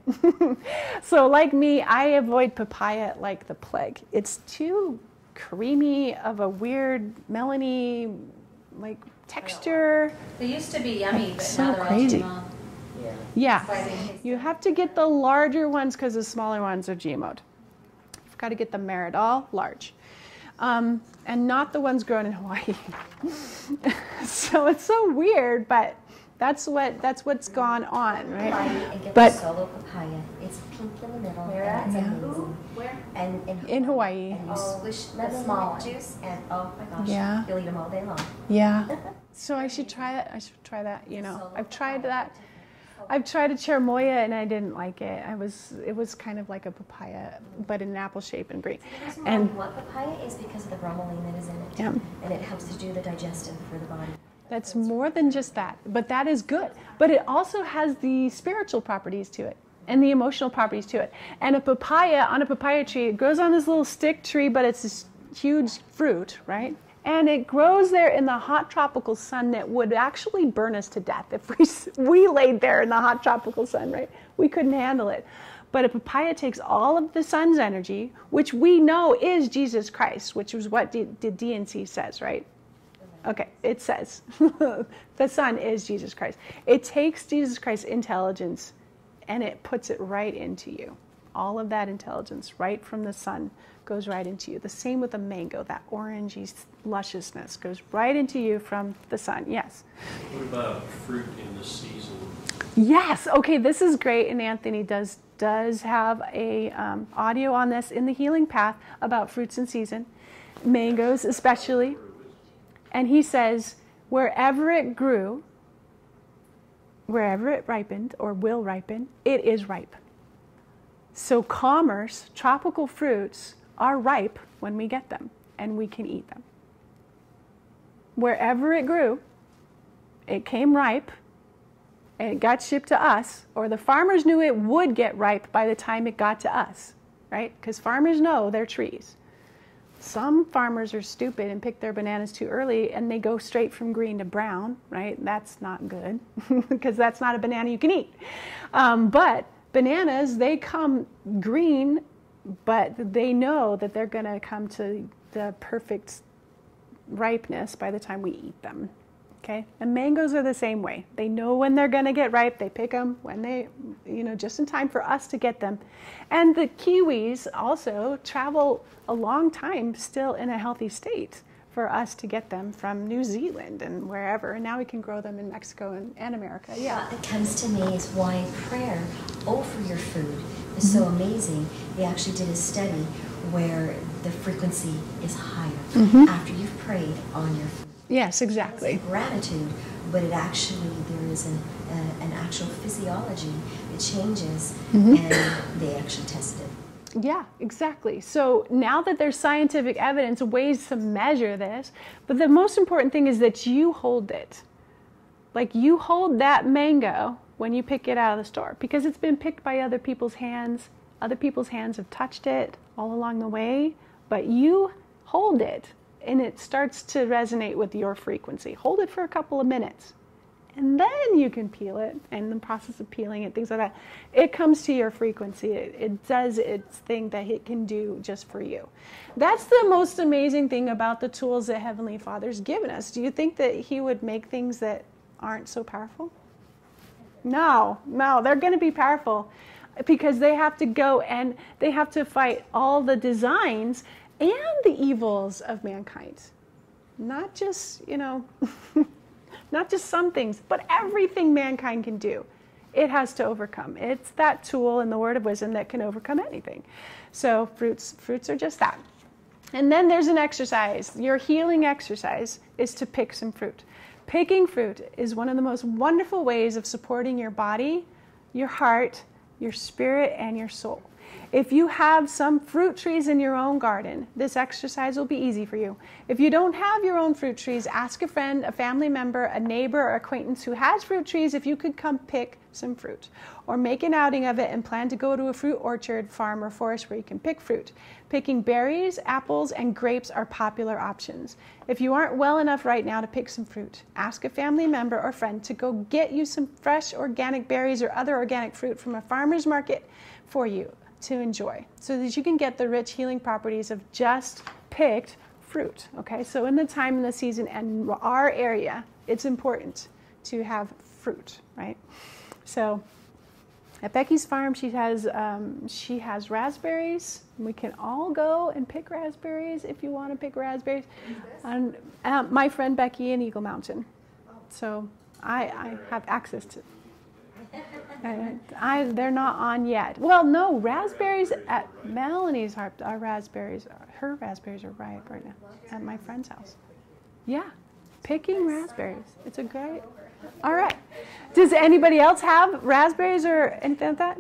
so, like me, I avoid papaya like the plague. It's too creamy of a weird melony, like texture. They used to be yummy, but so now they're crazy. all GMO. Yeah, you have to get the larger ones because the smaller ones are GMO'd. You've got to get the Maradol large. Um, and not the ones grown in Hawaii. so it's so weird, but that's what that's what's gone on, right? And get But the solo papaya. It's pink in the middle. and it's Yeah. amazing. Where? And in, in Hawaii, and you Oh, squish the small juice, and oh my gosh, Yeah. you'll eat them all day long. yeah. So I should try that. I should try that. You know, I've tried that. I've tried a cherimoya and I didn't like it. I was it was kind of like a papaya, but in an apple shape and green. And what papaya is because of the bromelain that is in it. Yeah. And it helps to do the digestive for the body. That's more than just that, but that is good. But it also has the spiritual properties to it and the emotional properties to it. And a papaya on a papaya tree, it grows on this little stick tree, but it's this huge fruit, right? And it grows there in the hot tropical sun that would actually burn us to death if we, we laid there in the hot tropical sun, right? We couldn't handle it. But a papaya takes all of the sun's energy, which we know is Jesus Christ, which is what the, D&C says, right? Okay, it says the sun is Jesus Christ. It takes Jesus Christ's intelligence and it puts it right into you. All of that intelligence, right from the Son, goes right into you. The same with a mango, that orangey lusciousness goes right into you from the sun. Yes. What about fruit in the season? Yes. Okay. This is great, and Anthony does does have a um, audio on this in the Healing Path about fruits in season, mangoes especially, and he says wherever it grew, wherever it ripened or will ripen, it is ripe. So commerce, tropical fruits are ripe when we get them, and we can eat them. Wherever it grew, it came ripe and it got shipped to us, or the farmers knew it would get ripe by the time it got to us, right? Because farmers know their trees. Some farmers are stupid and pick their bananas too early and they go straight from green to brown, right? That's not good because that's not a banana you can eat. Um, but bananas, they come green, but they know that they're going to come to the perfect ripeness by the time we eat them. Okay, and mangoes are the same way. They know when they're going to get ripe. They pick them when they, you know, just in time for us to get them. And the kiwis also travel a long time still in a healthy state for us to get them from New Zealand and wherever. And now we can grow them in Mexico and, and America. Yeah. What comes to me is why prayer over your food is so Mm-hmm. amazing. They actually did a study where the frequency is higher Mhm. after you've prayed on your food. Yes, exactly. Gratitude, but it actually, there is an, uh, an actual physiology that changes, Mhm. and they actually tested it. Yeah, exactly. So now that there's scientific evidence, ways to measure this, but the most important thing is that you hold it. Like you hold that mango when you pick it out of the store because it's been picked by other people's hands. Other people's hands have touched it all along the way, but you hold it and it starts to resonate with your frequency. Hold it for a couple of minutes and then you can peel it and the process of peeling it things like that. It comes to your frequency. It, it does its thing that it can do just for you. That's the most amazing thing about the tools that heavenly father's given us. Do you think that he would make things that aren't so powerful? No no they're going to be powerful because they have to go and they have to fight all the designs and the evils of mankind. Not just you know not just some things, but everything mankind can do. It has to overcome. It's that tool in the word of wisdom that can overcome anything. So fruits fruits are just that. And then there's an exercise. Your healing exercise is to pick some fruit. Picking fruit is one of the most wonderful ways of supporting your body, your heart, your spirit, and your soul. If you have some fruit trees in your own garden, this exercise will be easy for you. If you don't have your own fruit trees, ask a friend, a family member, a neighbor, or acquaintance who has fruit trees if you could come pick some fruit. Or make an outing of it and plan to go to a fruit orchard, farm, or forest where you can pick fruit. Picking berries, apples, and grapes are popular options. If you aren't well enough right now to pick some fruit, ask a family member or friend to go get you some fresh organic berries or other organic fruit from a farmer's market for you to enjoy so that you can get the rich healing properties of just picked fruit. Okay, so in the time in the season and our area, it's important to have fruit, right? So at Becky's farm, she has um, she has raspberries. We can all go and pick raspberries if you want to pick raspberries. And um, my friend Becky in Eagle Mountain, so I, I have access to. I, they're not on yet. Well, no, raspberries at Melanie's heart. Our raspberries, her raspberries are ripe right now at my friend's house. Yeah, picking raspberries. It's a great. All right. Does anybody else have raspberries or anything like that?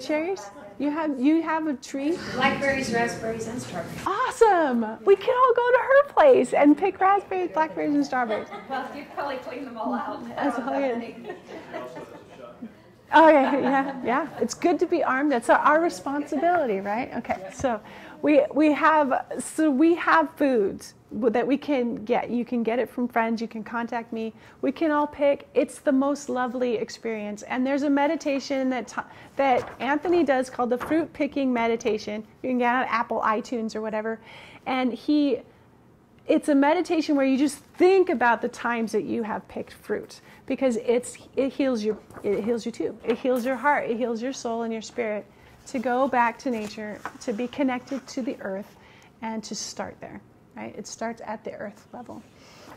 Cherries? You have you have a tree? Blackberries, raspberries, and strawberries. Awesome. We can all go to her place and pick raspberries, blackberries, and strawberries. Well, you probably clean them all out. That's all good. Oh yeah, yeah, yeah. It's good to be armed. That's our, responsibility, right? Okay. So we we have so we have foods that we can get. You can get it from friends. You can contact me. We can all pick. It's the most lovely experience. And there's a meditation that that Anthony does called the fruit picking meditation. You can get it on Apple, iTunes, or whatever. And he it's a meditation where you just think about the times that you have picked fruit because it's it heals you it heals you too. It heals your heart it heals your soul and your spirit to go back to nature to be connected to the earth and to start there right? It starts at the earth level.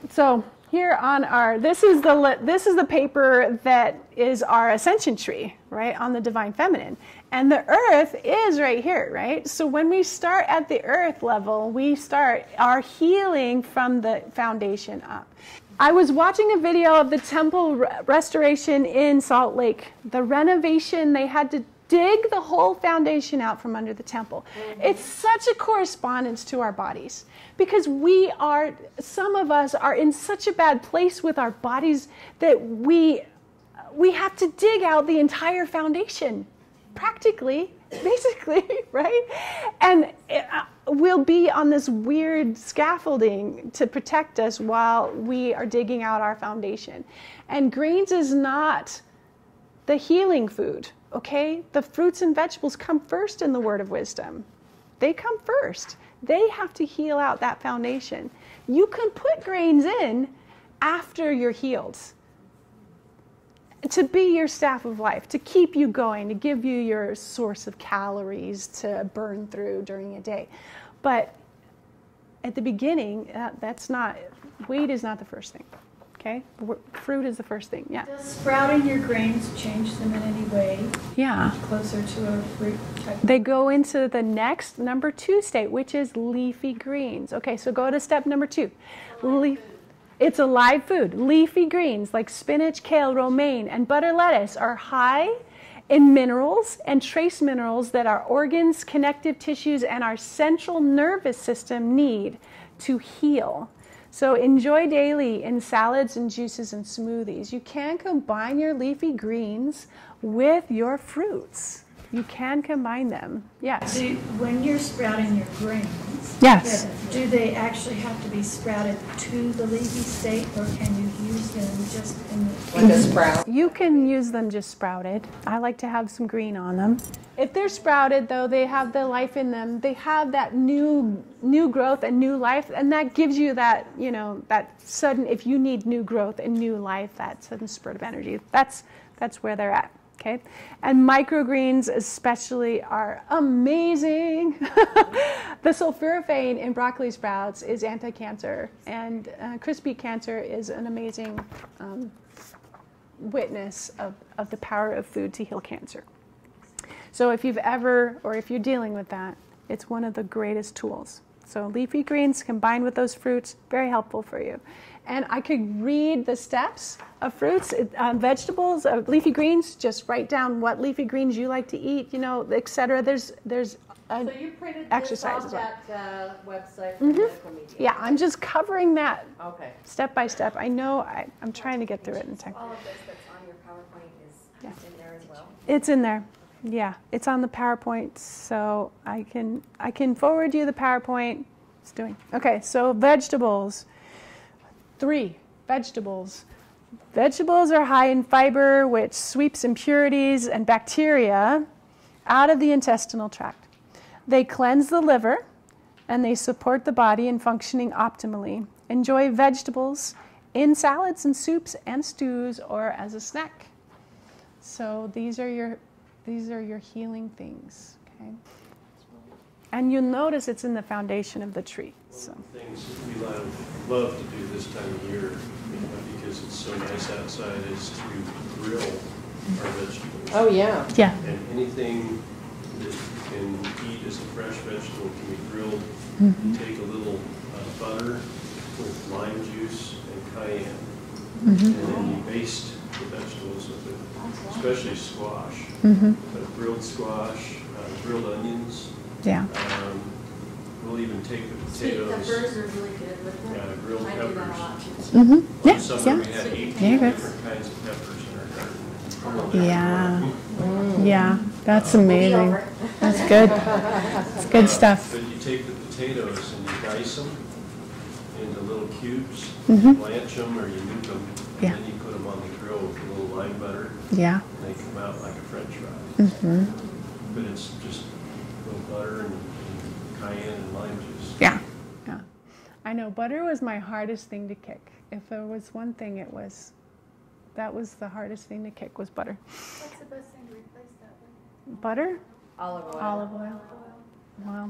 So here on our this is the this is the paper that is our ascension tree right on the divine feminine. And the earth is right here right? So when we start at the earth level we start our healing from the foundation up i was watching a video of the temple re- restoration in salt lake. The renovation they had to dig the whole foundation out from under the temple. Mm-hmm. It's such a correspondence to our bodies because we are, some of us are in such a bad place with our bodies that we, we have to dig out the entire foundation practically basically, right? And it, uh, we'll be on this weird scaffolding to protect us while we are digging out our foundation. And grains is not the healing food, okay? The fruits and vegetables come first in the word of wisdom. They come first. They have to heal out that foundation. You can put grains in after you're healed to be your staff of life, to keep you going, to give you your source of calories to burn through during a day. But at the beginning, uh, that's not, weight is not the first thing. Okay? Fruit is the first thing. Yeah. Does sprouting your grains change them in any way? Yeah. Closer to a fruit type? They go into the next number two state, which is leafy greens. Okay, so go to step number two. Leaf. It's a live food. Leafy greens like spinach, kale, romaine, and butter lettuce are high in minerals and trace minerals that our organs, connective tissues, and our central nervous system need to heal. So enjoy daily in salads and juices and smoothies. You can combine your leafy greens with your fruits. You can combine them. Yes. Do, when you're sprouting your grains, yes. Do they actually have to be sprouted to the leafy state, or can you use them just in the like a sprout? You can use them just sprouted. I like to have some green on them. If they're sprouted, though, they have the life in them. They have that new new growth and new life, and that gives you that you know that sudden. If you need new growth and new life, that sudden spurt of energy. That's that's where they're at. Okay, and microgreens especially are amazing. the sulforaphane in broccoli sprouts is anti-cancer, and uh, Chris Beat Cancer is an amazing um, witness of, of the power of food to heal cancer. So if you've ever, or if you're dealing with that, it's one of the greatest tools. So leafy greens combined with those fruits, very helpful for you and I could read the steps of fruits, um, vegetables, uh, leafy greens. Just write down what leafy greens you like to eat, you know, etc. There's there's an so you printed exercise this off that uh, website Medical Medium. Yeah, I'm just covering that. Okay. Step by step. I know I, am trying to get through it in time. All of this that's on your PowerPoint is yeah. in there as well. It's in there. Yeah, it's on the PowerPoint, so I can I can forward you the PowerPoint. It's doing okay. So vegetables. Three, vegetables. Vegetables are high in fiber, which sweeps impurities and bacteria out of the intestinal tract. They cleanse the liver and they support the body in functioning optimally. Enjoy vegetables in salads and soups and stews or as a snack. So these are your these are your healing things, okay? And you'll notice it's in the foundation of the tree. So. One of the things we love, love to do this time of year, you know, because it's so nice outside, is to grill our vegetables. Oh, yeah. Yeah. And anything that you can eat as a fresh vegetable can be grilled. Mm-hmm. Take a little uh, butter with lime juice and cayenne, mm-hmm. and then you baste the vegetables with it, especially squash. Mm-hmm. But grilled squash, uh, grilled onions. Yeah. Um, we'll even take the potatoes. The peppers are really good with them. Yeah, grilled I peppers. do that a lot. Mm-hmm. Yeah, Summer yeah. we had eighteen There different kinds of peppers in our garden. Yeah. Yeah, that's amazing. That's good. That's good stuff. But you take the potatoes and you dice them into little cubes, Mhm. blanch them or you nuke them, Yeah. and then you put them on the grill with a little lime butter, Yeah. and they come out like a french fry. hmm But it's just a little butter and and cayenne and lime juice. Yeah. Yeah. I know butter was my hardest thing to kick. If there was one thing, it was that was the hardest thing to kick was butter. What's the best thing to replace that with? Butter, Olive oil. olive oil. Wow.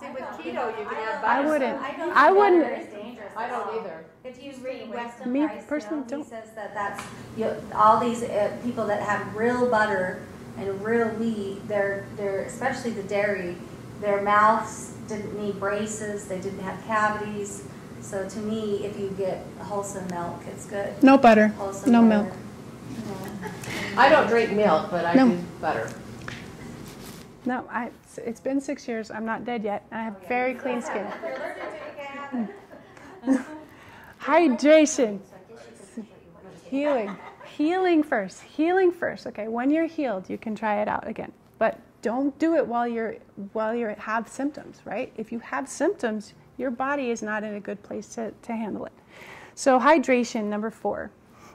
See, with keto, you can add I butter. wouldn't. I don't I wouldn't- butter dangerous I don't either. If you read Weston Me Price, personally you know, don't. he says that that's, you know, all these uh, people that have real butter and real wheat, they're, they're, especially the dairy, their mouths didn't need braces, they didn't have cavities. So to me, if you get wholesome milk, it's good. No butter. Wholesome No butter. milk. Yeah. I don't drink milk, but I No. do butter. No, I, it's been six years. I'm not dead yet. I have oh, very clean skin. Hydration. Healing. Healing first. Healing first. Okay, when you're healed, you can try it out again. But don't do it while you're while you have symptoms, right? If you have symptoms, your body is not in a good place to, to handle it. So hydration, number four.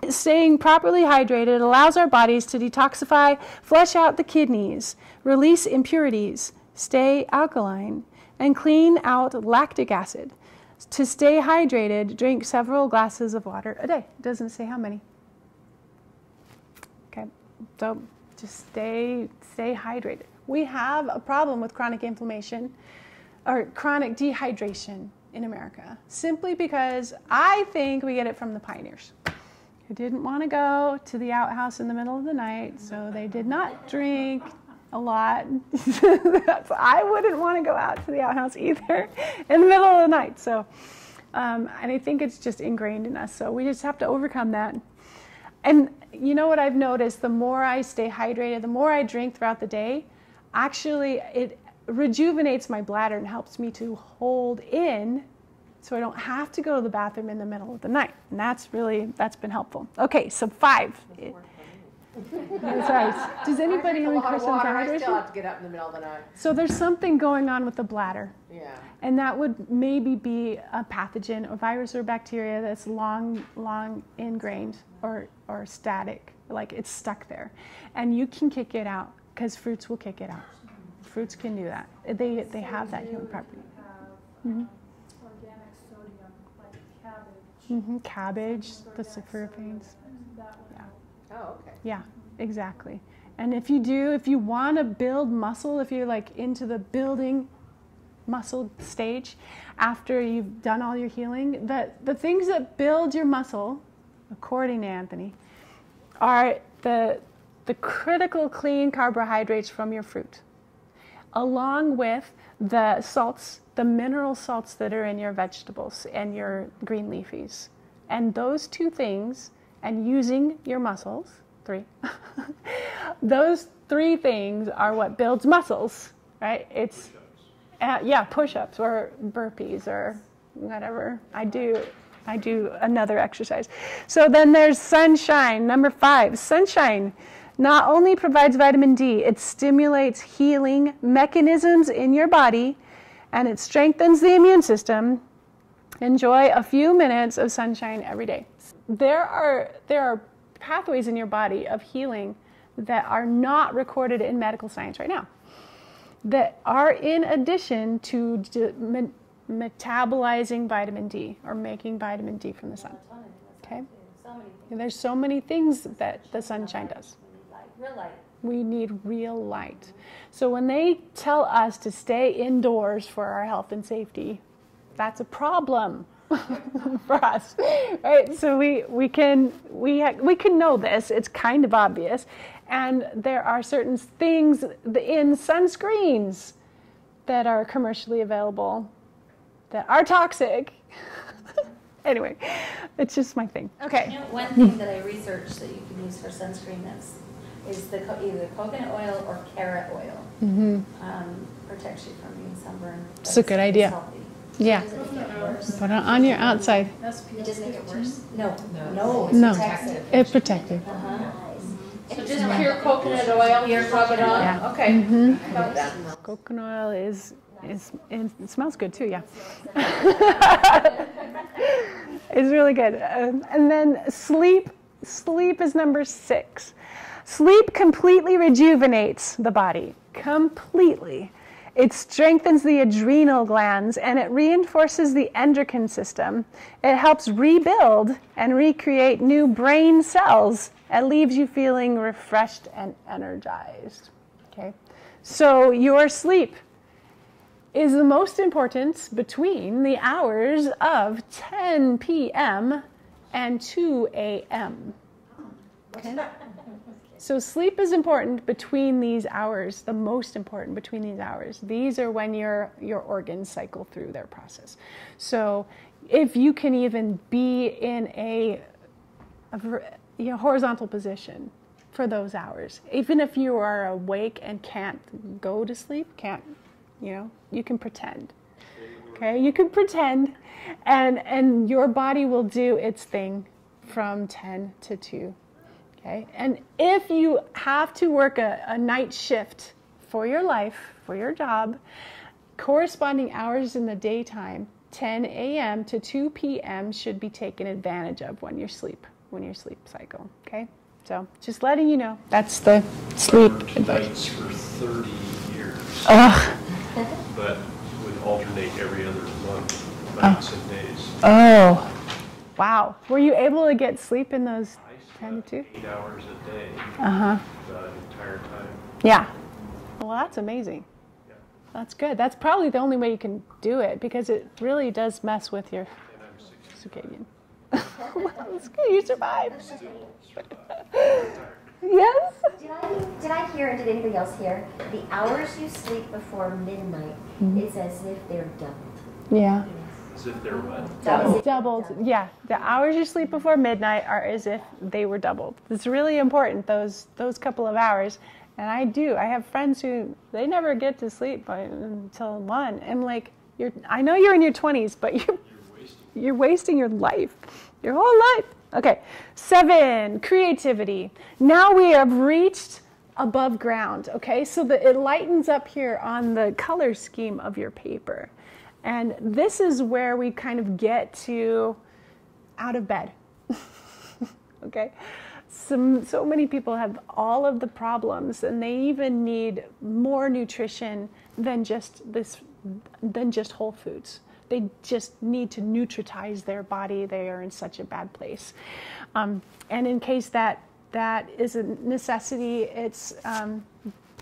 Staying properly hydrated allows our bodies to detoxify, flush out the kidneys, release impurities, stay alkaline, and clean out lactic acid. To stay hydrated, drink several glasses of water a day. Doesn't say how many. So just stay stay hydrated. We have a problem with chronic inflammation or chronic dehydration in America simply because I think we get it from the pioneers who didn't want to go to the outhouse in the middle of the night, so they did not drink a lot. I wouldn't want to go out to the outhouse either in the middle of the night. So, um, and I think it's just ingrained in us. So we just have to overcome that. And you know what I've noticed? The more I stay hydrated, the more I drink throughout the day, actually it rejuvenates my bladder and helps me to hold in so I don't have to go to the bathroom in the middle of the night. And that's really, that's been helpful. Okay, so five. Does anybody have any questions on hydration? I still have to get up in the middle of the night. So there's something going on with the bladder. Yeah. And that would maybe be a pathogen, a virus or bacteria that's long, long ingrained or, or static, like it's stuck there. And you can kick it out because fruits will kick it out. Fruits can do that. They, they have that healing property. Mm-hmm. Mm-hmm. Cabbage, the sulforaphanes. Oh, okay. Yeah, exactly. And if you do, if you want to build muscle, if you're like into the building muscle stage after you've done all your healing, the, the things that build your muscle, according to Anthony, are the, the critical clean carbohydrates from your fruit, along with the salts the mineral salts that are in your vegetables and your green leafies. And those two things, and using your muscles, three, those three things are what builds muscles, right? It's, uh, yeah, push ups or burpees or whatever. I do. I do another exercise. So then there's sunshine. Number five, sunshine not only provides vitamin D, it stimulates healing mechanisms in your body and it strengthens the immune system. Enjoy a few minutes of sunshine every day. There are, there are pathways in your body of healing that are not recorded in medical science right now that are in addition to me- metabolizing vitamin D or making vitamin D from the sun. Okay? And there's so many things that the sunshine does. We need real light. So when they tell us to stay indoors for our health and safety, that's a problem for us, right? So we we can we ha- we can know this. It's kind of obvious, and there are certain things in sunscreens that are commercially available that are toxic. anyway, it's just my thing. Okay. You know, one thing that I researched that you can use for sunscreen that's is the co- either coconut oil or carrot oil. Mm-hmm. Um, protects you from being sunburned. It's a good idea. Healthy. Yeah. Does it make it worse? Put it on your outside. It does make it worse? No, no, it's No, protective. it's protective. Uh-huh. So just pure coconut oil, Pure you rub it on? Yeah. Okay. About that? Coconut oil is is it smells good too. Yeah. it's really good. Um, and then sleep. Sleep is number six. Sleep completely rejuvenates the body. Completely. It strengthens the adrenal glands and it reinforces the endocrine system. It helps rebuild and recreate new brain cells. and leaves you feeling refreshed and energized. Okay? So, your sleep is the most important between the hours of 10 p.m. and 2 a.m. Okay? So sleep is important between these hours, the most important between these hours. These are when your your organs cycle through their process. So if you can even be in a, a you know, horizontal position for those hours, even if you are awake and can't go to sleep, can't, you know, you can pretend. Okay, you can pretend, and and your body will do its thing from 10 to 2 Okay, and if you have to work a, a night shift for your life, for your job, corresponding hours in the daytime, 10 a.m. to 2 p.m. should be taken advantage of when you're sleep, when your sleep cycle. Okay, so just letting you know that's the sleep advice for 30 years. Ugh. but would alternate every other month, oh. nights and days. Oh, wow. Were you able to get sleep in those 10 to 2? Eight hours a day. Uh huh. The entire time. Yeah. Well, that's amazing. That's good. That's probably the only way you can do it because it really does mess with your circadian. that's good. You survived. yes. Did I, did I hear, and did anybody else hear, the hours you sleep before midnight, Mhm. it's as if they're doubled. Yeah. As if they're what? Doubled. Doubled. Yeah. The hours you sleep before midnight are as if they were doubled. It's really important those those couple of hours. And I do. I have friends who they never get to sleep by, until one. I'm like, you're. I know you're in your 20s, but you're you're wasting your life, your whole life. Okay. Seven. Creativity. Now we have reached above ground. Okay. So that it lightens up here on the color scheme of your paper. And this is where we kind of get to out of bed. okay? Some, so many people have all of the problems and they even need more nutrition than just this than just whole foods. They just need to nutritize their body. They are in such a bad place. Um, and in case that that is a necessity, it's um,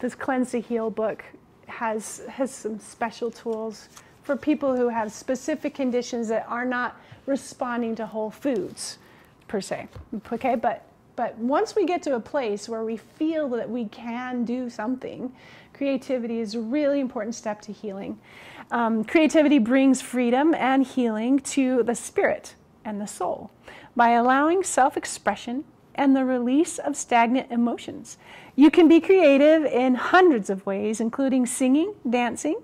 this Cleanse to Heal book has has some special tools for people who have specific conditions that are not responding to whole foods per se. Okay, but but once we get to a place where we feel that we can do something, creativity is a really important step to healing. Um, creativity brings freedom and healing to the spirit and the soul by allowing self expression and the release of stagnant emotions. You can be creative in hundreds of ways, including singing, dancing,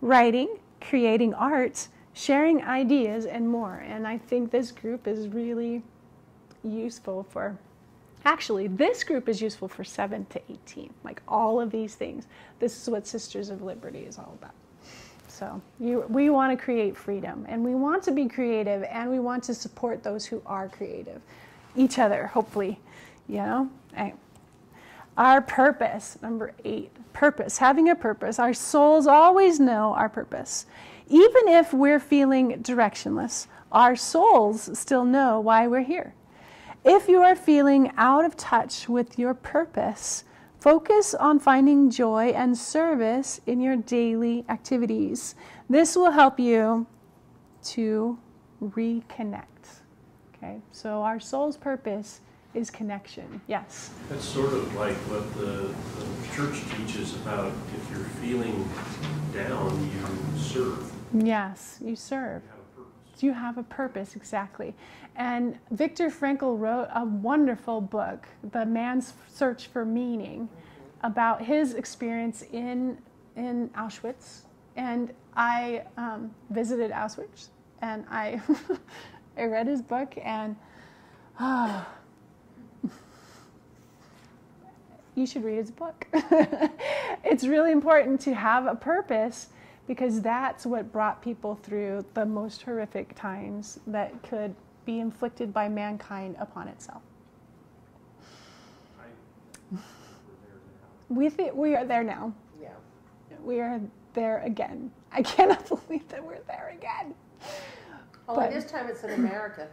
writing, creating art, sharing ideas, and more. And I think this group is really useful for. Actually, this group is useful for 7 to 18. Like all of these things. This is what Sisters of Liberty is all about. So you, we want to create freedom, and we want to be creative, and we want to support those who are creative, each other, hopefully, you know. Our purpose, number eight, purpose, having a purpose. Our souls always know our purpose. Even if we're feeling directionless, our souls still know why we're here. If you are feeling out of touch with your purpose, focus on finding joy and service in your daily activities. This will help you to reconnect. Okay, so our soul's purpose is connection. Yes. That's sort of like what the, the church teaches about if you're feeling down, you serve. Yes, you serve. You have a purpose, exactly. And Viktor Frankl wrote a wonderful book, The Man's Search for Meaning, about his experience in, in Auschwitz. And I um, visited Auschwitz and I, I read his book and ah, you should read his book. it's really important to have a purpose because that's what brought people through the most horrific times that could be inflicted by mankind upon itself. We th- we are there now. Yeah. We are there again. I cannot believe that we're there again. Only But- this time it's in America.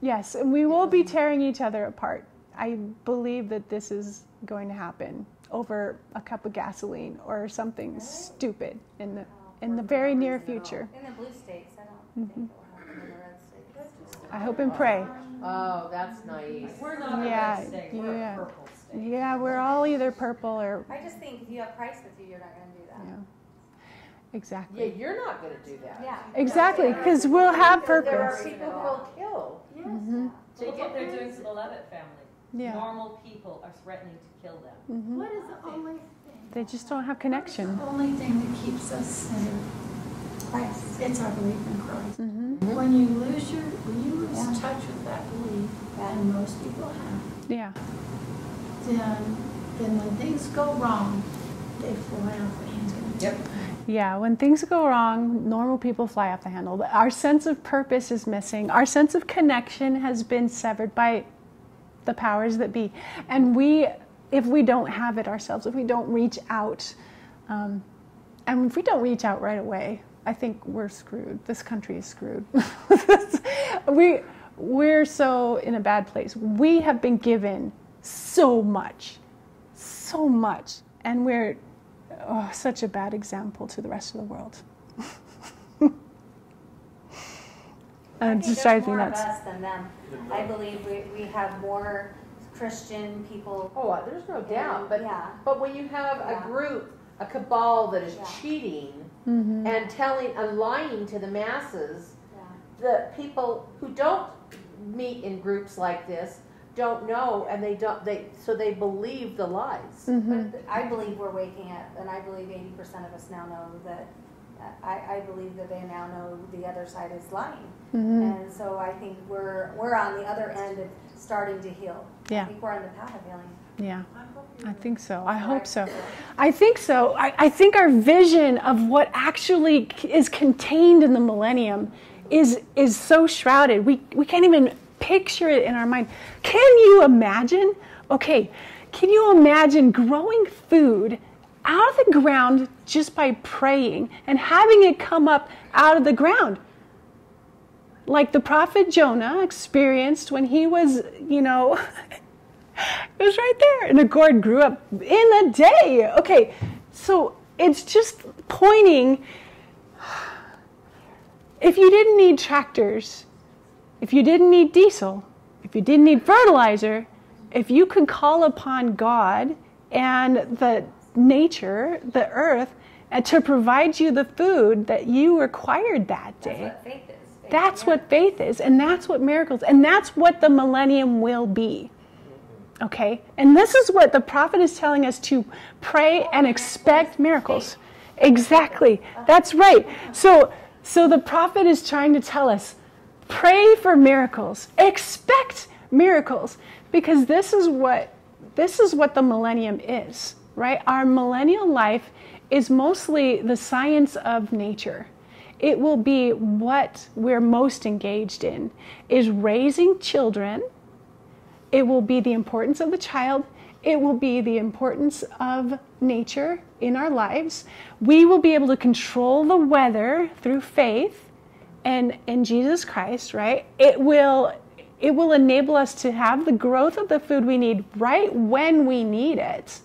Yes, and we will be tearing each other apart. I believe that this is going to happen over a cup of gasoline or something stupid in the in the very near future. In the blue states, I don't Mhm. think it will happen in the red states. I hope and pray. Oh, that's nice. We're not a Yeah, red state, we're yeah. a purple state. Yeah, we're all either purple or I just think if you have Christ with you, you're not gonna do that. yeah. Exactly. Yeah, you're not going to do that. Yeah. Exactly, because we'll have purpose. There are people who will kill. Mhm. So look what they're doing to the Levitt family. Yeah. Normal people are threatening to kill them. Mhm. What is the only thing? They just don't have connection. The only thing that keeps us centered, Christ. it's our belief in Christ. Mm -hmm. When you lose your, when you lose Yeah. touch with that belief, and most people have, Yeah. then, then when things go wrong, they fly off the handle. Yep. Yeah, when things go wrong, normal people fly off the handle. Our sense of purpose is missing. Our sense of connection has been severed by the powers that be. And we, if we don't have it ourselves, if we don't reach out, um, and if we don't reach out right away, I think we're screwed. This country is screwed. we, we're so in a bad place. We have been given so much, so much, and we're oh, such a bad example to the rest of the world. I it just there's drives me nuts. us than them. I believe we, we have more Christian people. Oh, there's no doubt, but Yeah. but when you have Yeah. a group, a cabal that is Yeah. cheating Mhm. and telling and lying to the masses, Yeah. the people who don't meet in groups like this don't know, and they don't they so they believe the lies. Mhm. But I believe we're waking up, and I believe eighty percent of us now know that, I, I believe that they now know the other side is lying. Mhm. And so I think we're, we're on the other end of starting to heal. Yeah. I think we're on the path of healing. Yeah, I think so. I hope so. I think so. I, I think our vision of what actually is contained in the millennium is is so shrouded. We we can't even picture it in our mind. Can you imagine? Okay, can you imagine growing food out of the ground just by praying and having it come up out of the ground? Like the prophet Jonah experienced when he was, you know, It was right there. And a gourd grew up in a day. Okay, so it's just pointing. If you didn't need tractors, if you didn't need diesel, if you didn't need fertilizer, if you could call upon God and the nature, the earth, and to provide you the food that you required that day. That's what faith is. Faith, That's yeah. what faith is, and that's what miracles, and that's what the millennium will be. Mm-hmm. Okay? And this is what the prophet is telling us to pray and expect miracles. Exactly. That's right. So so the prophet is trying to tell us pray for miracles. Expect miracles because this is what this is what the millennium is, right? Our millennial life is mostly the science of nature. It will be what we're most engaged in is raising children it will be the importance of the child. It will be the importance of nature in our lives. We will be able to control the weather through faith and in Jesus Christ, right? It will it will enable us to have the growth of the food we need right when we need it.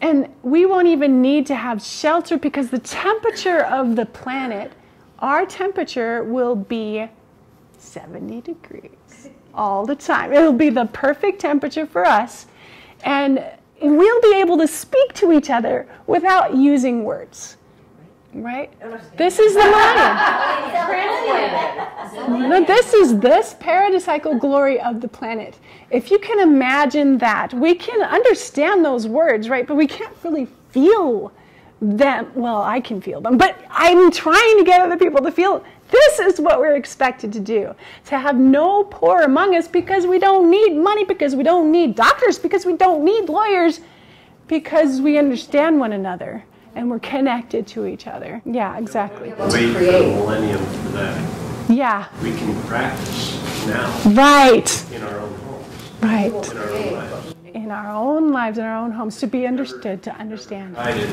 And we won't even need to have shelter because the temperature of the planet, our temperature will be 70 degrees all the time. It'll be the perfect temperature for us. And we'll be able to speak to each other without using words. Right? This is the. No, this is this paradisical glory of the planet. If you can imagine that, we can understand those words, right? But we can't really feel them. Well, I can feel them, but I'm trying to get other people to feel. This is what we're expected to do to have no poor among us because we don't need money, because we don't need doctors, because we don't need lawyers, because we understand one another and we're connected to each other. Yeah, exactly. Wait for the millennium for that. Yeah, We can practice now right, in our own homes, right. in our own lives. In our own lives, in our own homes, to be understood, to understand. Guided,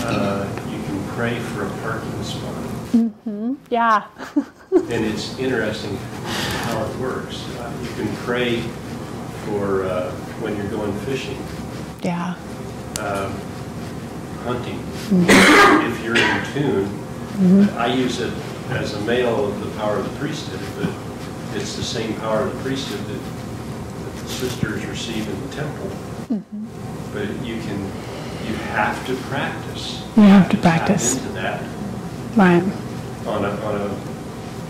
uh, you can pray for a parking spot. Mm-hmm. Yeah. And it's interesting how it works. Uh, You can pray for uh, when you're going fishing, yeah. um, hunting. Mm-hmm. If you're in tune, mm-hmm. I use it as a male of the power of the priesthood, but it's the same power of the priesthood that that the sisters receive in the temple. Mm-hmm. But you can, you have to practice. You have to practice. into that Right. on a, on a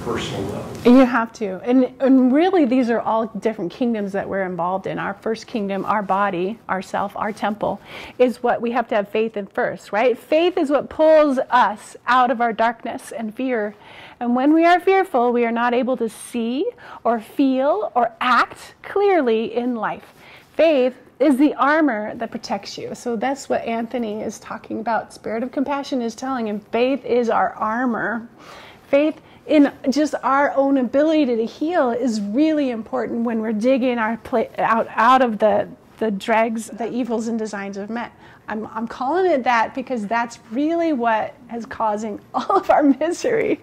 personal level. You have to. And, and really, these are all different kingdoms that we're involved in. Our first kingdom, our body, ourself, our temple, is what we have to have faith in first, right? Faith is what pulls us out of our darkness and fear. And when we are fearful, we are not able to see or feel or act clearly in life. Faith is the armor that protects you. So that's what Anthony is talking about. Spirit of compassion is telling him faith is our armor. Faith in just our own ability to heal is really important when we're digging our pla- out out of the the dregs, the evils and designs of men. I'm, I'm calling it that because that's really what is causing all of our misery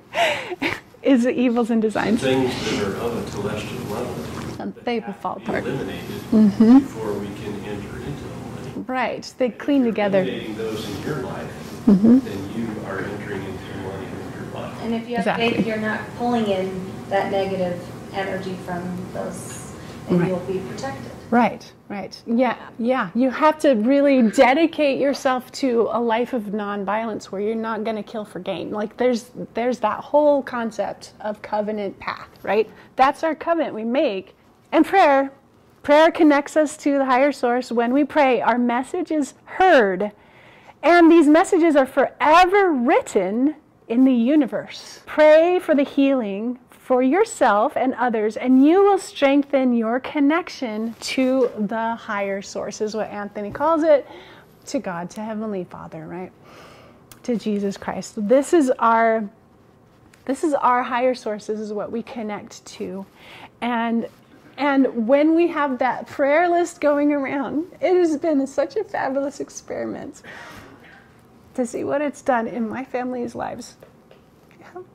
is the evils and designs. Things that are of a celestial level. And they will fall apart. Eliminated Mhm. before we can enter into the. Right. They clean together. Eliminating those in your life, Mhm. then you are entering into the millennium in your life. And if you have Exactly. faith, you're not pulling in that negative energy from those, and Right. you'll be protected. Right, right. Yeah, yeah. You have to really dedicate yourself to a life of nonviolence where you're not going to kill for gain. Like there's there's that whole concept of covenant path, right? That's our covenant we make. And prayer, prayer connects us to the higher source. When we pray, our message is heard. And these messages are forever written in the universe. Pray for the healing for yourself and others, and you will strengthen your connection to the higher source, is what Anthony calls it, to God, to Heavenly Father, right? To Jesus Christ. This is our this is our higher source. This is what we connect to. And and when we have that prayer list going around, it has been such a fabulous experiment to see what it's done in my family's lives. I have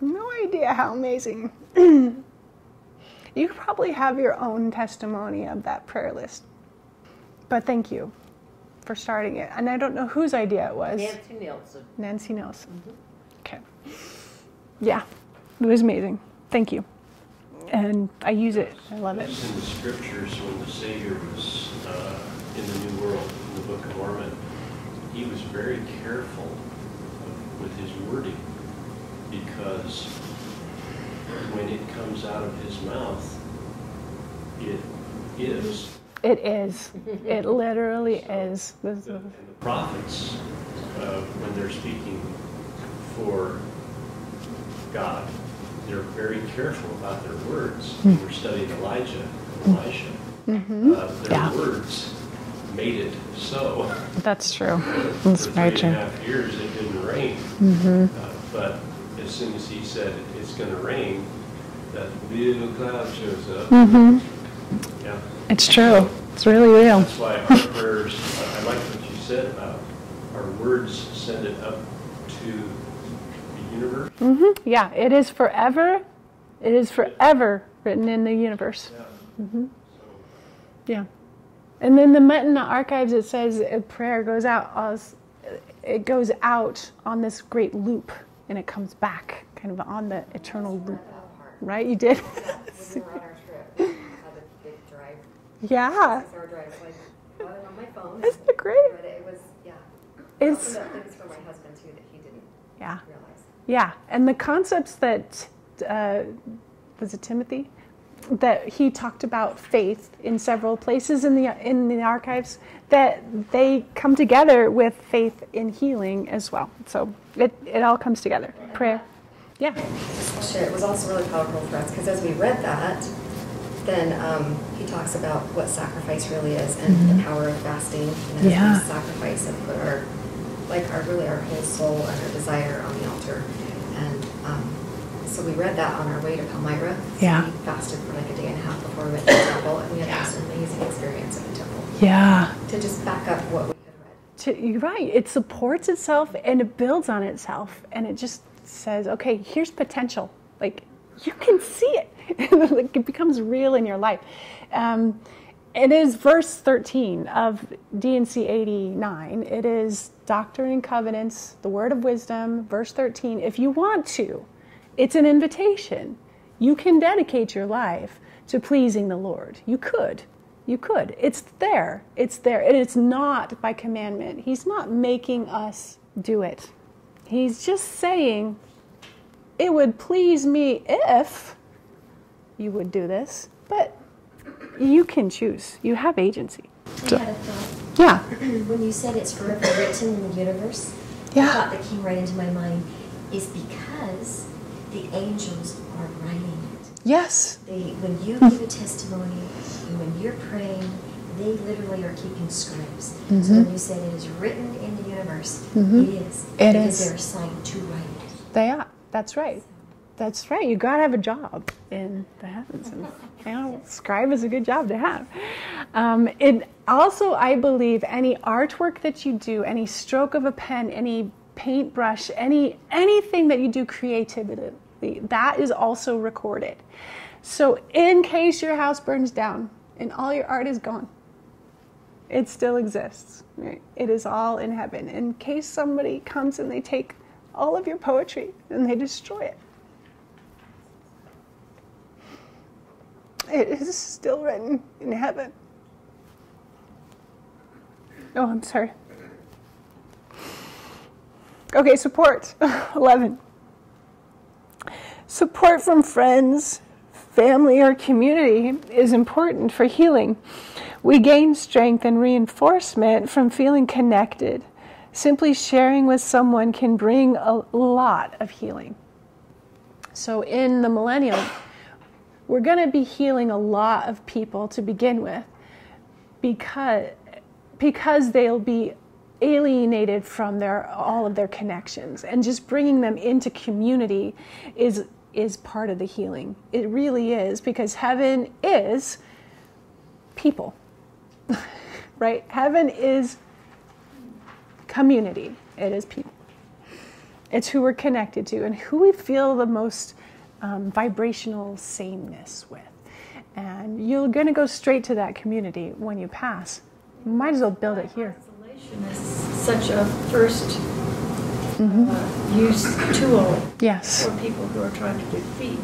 no idea how amazing. you probably have your own testimony of that prayer list. But thank you for starting it. And I don't know whose idea it was. Nancy Nielsen. Nancy Nelson. Okay. Yeah, it was amazing. Thank you. And I use it. I love it. It's in the scriptures when the Savior was uh, in the New World, in the Book of Mormon, he was very careful with his wording because when it comes out of his mouth, it is. It is. It literally is. This The prophets, uh, when they're speaking for God, they're very careful about their words. Hmm. We're studying Elijah, and Elisha. Mhm. Uh, their Yeah. words made it so. That's true. For That's three very and a true. years, it didn't rain. Mhm. Uh, But as soon as he said it's gonna rain, that little cloud shows up. Mhm. Yeah. It's true. It's really real. That's why our prayers, I like what you said about our words send it up to the universe. hmm Yeah, it is forever. It is forever written in the universe. hmm Yeah. And then the Metana archives, it says a prayer goes out, it goes out on this great loop and it comes back kind of on the eternal loop. Right? You did? When we were on our trip, we had a big drive. Yeah. Drive, so I got it on my phone. Isn't it great? But it was, yeah. It's- Also, things for my husband too that he didn't Yeah. realize. Yeah, and the concepts that uh, was it Timothy that he talked about faith in several places in the in the archives that they come together with faith in healing as well. So it it all comes together. Prayer. Yeah. It was also really powerful for us because as we read that, then um, he talks about what sacrifice really is and the Mhm. power of fasting. And Yeah. sacrifice and put our, like our really our whole soul and our desire on the altar. And um, so we read that on our way to Palmyra. Yeah. We fasted for like a day and a half before we went to the temple, and we had this amazing experience at the temple. Yeah. To just back up what we To, you're right. It supports itself and it builds on itself, and it just says, okay, here's potential. Like you can see it. like, it becomes real in your life. Um, it is verse 13 of D&C 89. It is Doctrine and Covenants, the Word of Wisdom, verse 13. If you want to, it's an invitation. You can dedicate your life to pleasing the Lord. You could. You could. It's there. It's there. And it's not by commandment. He's not making us do it. He's just saying, it would please me if you would do this, but you can choose. You have agency. I had a thought. Yeah. when you said it's forever written in the universe, Yeah. the thought that came right into my mind is because the angels are writing it. Yes. They, when you give a testimony and when you're praying they literally are keeping scripts. So Mhm. when you said it is written in the universe, Mhm. it is. It because is. they're assigned to write it. They are. That's right. That's right. You gotta have a job in the heavens, and you know, scribe is a good job to have. Um, it also, I believe, any artwork that you do, any stroke of a pen, any paintbrush, any anything that you do creatively, that is also recorded. So, in case your house burns down and all your art is gone, it still exists. Right? It is all in heaven. In case somebody comes and they take all of your poetry and they destroy it, it is still written in heaven. Oh, I'm sorry. Okay, support. 11. Support from friends, family, or community is important for healing. We gain strength and reinforcement from feeling connected. Simply sharing with someone can bring a lot of healing. So, in the millennium, we're going to be healing a lot of people to begin with because, because they'll be alienated from their all of their connections and just bringing them into community is is part of the healing. It really is because heaven is people right? Heaven is community. It is people. It's who we're connected to and who we feel the most um, vibrational sameness with. And you're going to go straight to that community when you pass. You might as well build it here. Isolation is such a first uh, use tool Yes. for people who are trying to defeat.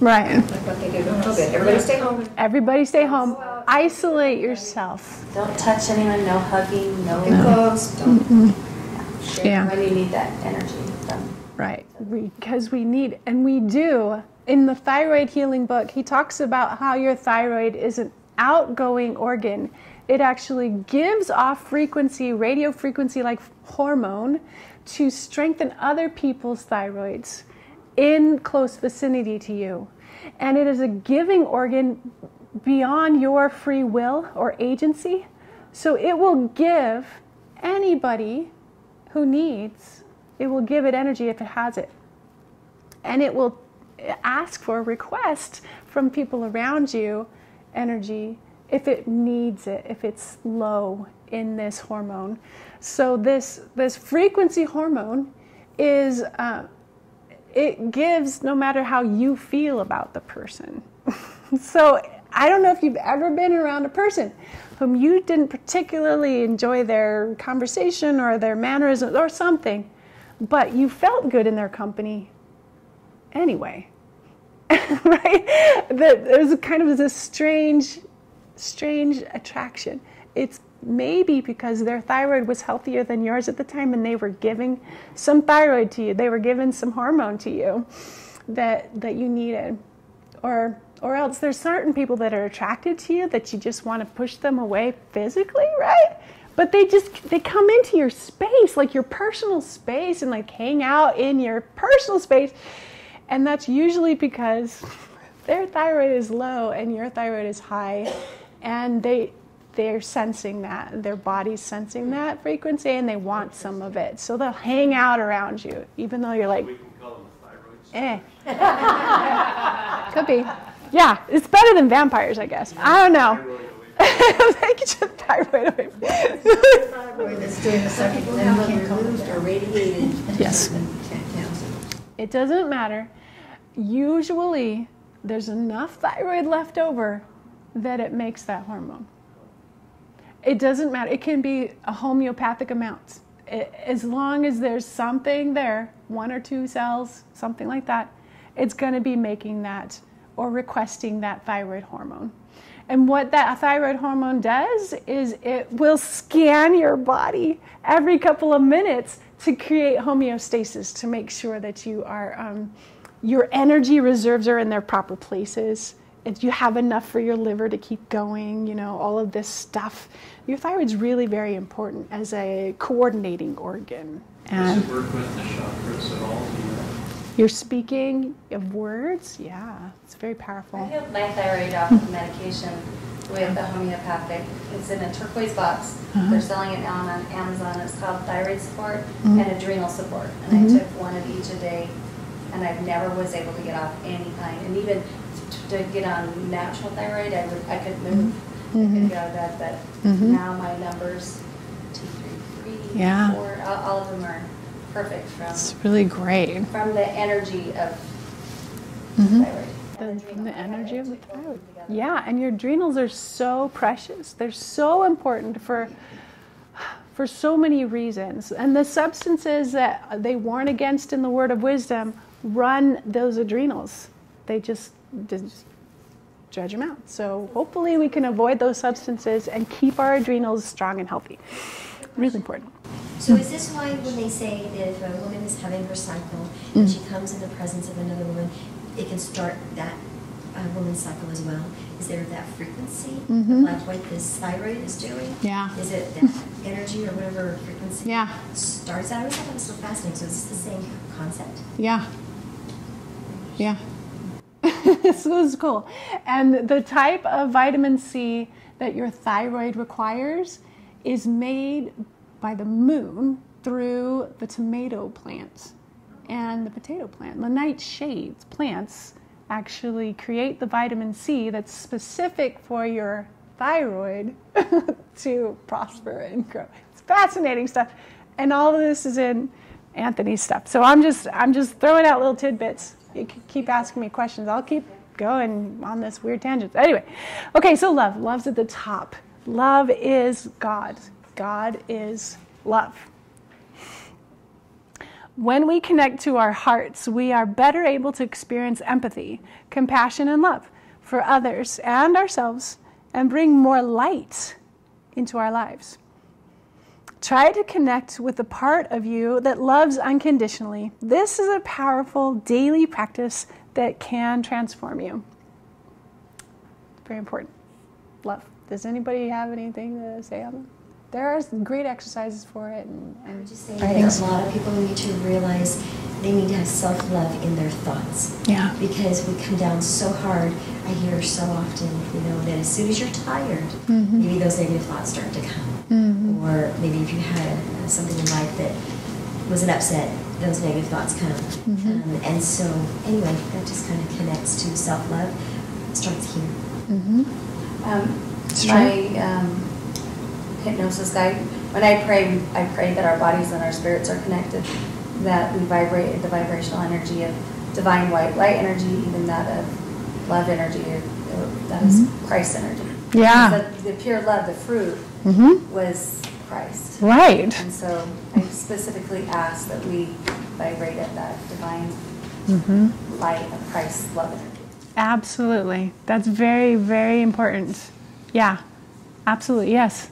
Right. Like what they do during COVID. Everybody stay home. Everybody stay home. Isolate yourself. Don't touch anyone, no hugging, no, No. clothes, don't Mm-mm. share Yeah. when you need that energy from Right. Because we need, and we do. In the thyroid healing book, he talks about how your thyroid is an outgoing organ. It actually gives off frequency, radio frequency like hormone, to strengthen other people's thyroids in close vicinity to you. And it is a giving organ beyond your free will or agency. So it will give anybody who needs, it will give it energy if it has it. And it will ask for a request from people around you energy if it needs it, if it's low in this hormone. So this this frequency hormone is uh, it gives no matter how you feel about the person. so I don't know if you've ever been around a person whom you didn't particularly enjoy their conversation or their mannerisms or something, but you felt good in their company anyway. right? That there's kind of this strange, strange attraction. It's maybe because their thyroid was healthier than yours at the time and they were giving some thyroid to you. They were giving some hormone to you that that you needed. Or or else there's certain people that are attracted to you that you just want to push them away physically, right? But they just they come into your space, like your personal space and like hang out in your personal space. And that's usually because their thyroid is low and your thyroid is high and they they're sensing that their body's sensing that frequency and they want some of it so they'll hang out around you even though you're like We can call them the eh could be yeah it's better than vampires i guess i don't know Make your thyroid away. Thyroid that's doing the second limb can lose or radiated. Yes. It doesn't matter. Usually, there's enough thyroid left over that it makes that hormone. It doesn't matter. It can be a homeopathic amount. It, as long as there's something there, one or two cells, something like that, it's going to be making that or requesting that thyroid hormone. And what that thyroid hormone does is it will scan your body every couple of minutes to create homeostasis to make sure that you are um, your energy reserves are in their proper places. If you have enough for your liver to keep going, you know, all of this stuff. Your thyroid's really very important as a coordinating organ. Does it work with the chakras at all? You know? you're speaking of words, yeah, it's very powerful. I powerful. have my thyroid off of medication with the homeopathic. It's in a turquoise box. Uh-huh. They're selling it now on Amazon. It's called thyroid support Mhm. and adrenal support. And Mhm. I took one of each a day, and I never was able to get off any kind. And even to get on natural thyroid, I would I could move. I Mhm. could get out of bed, but Mhm. now my numbers, two, three, three, Yeah. four, all, all of them are perfect from It's really great. from the energy of Mhm. thyroid. The, from the energy of the thyroid. Yeah, and your adrenals are so precious. They're so important for for so many reasons. And the substances that they warn against in the word of wisdom run those adrenals. They just, just judge them out. So hopefully we can avoid those substances and keep our adrenals strong and healthy. Really important. So is this why when they say that if a woman is having her cycle Mm. and she comes in the presence of another woman, it can start that uh, woman's cycle as well? Is there that frequency Mhm. like what this thyroid is doing? Yeah. Is it that energy or whatever frequency Yeah. starts out? I always thought that was so fascinating. So is this the same concept? Yeah. Yeah. this was cool. And the type of vitamin C that your thyroid requires is made by the moon through the tomato plant and the potato plant. The nightshades plants actually create the vitamin C that's specific for your thyroid to prosper and grow. It's fascinating stuff. And all of this is in Anthony's stuff. So I'm just I'm just throwing out little tidbits. You keep asking me questions. I'll keep going on this weird tangent. Anyway, okay, so love. Love's at the top. Love is God. God is love. When we connect to our hearts, we are better able to experience empathy, compassion, and love for others and ourselves and bring more light into our lives. Try to connect with the part of you that loves unconditionally. This is a powerful daily practice that can transform you. Very important. Love. Does anybody have anything to say on that? There are great exercises for it. And, and I would just say that a lot of people need to realize they need to have self love in their thoughts. Yeah. Because we come down so hard. I hear so often, you know, that as soon as you're tired, Mhm. maybe those negative thoughts start to come. Mhm. Or maybe if you had uh, something in life that was an upset, those negative thoughts come. Mhm. Um, and so, anyway, that just kind of connects to self love. It Starts here. Mm-hmm. Um, It's my um, hypnosis guide, when I pray, I pray that our bodies and our spirits are connected, that we vibrate at the vibrational energy of divine white light energy, even that of love energy, or, or that is Mhm. Christ energy. Yeah. The, the pure love, the fruit, Mhm. was Christ. Right. And so I specifically ask that we vibrate at that divine Mm-hmm. light of Christ's love energy. Absolutely. That's very, very important. Yeah. Absolutely. Yes.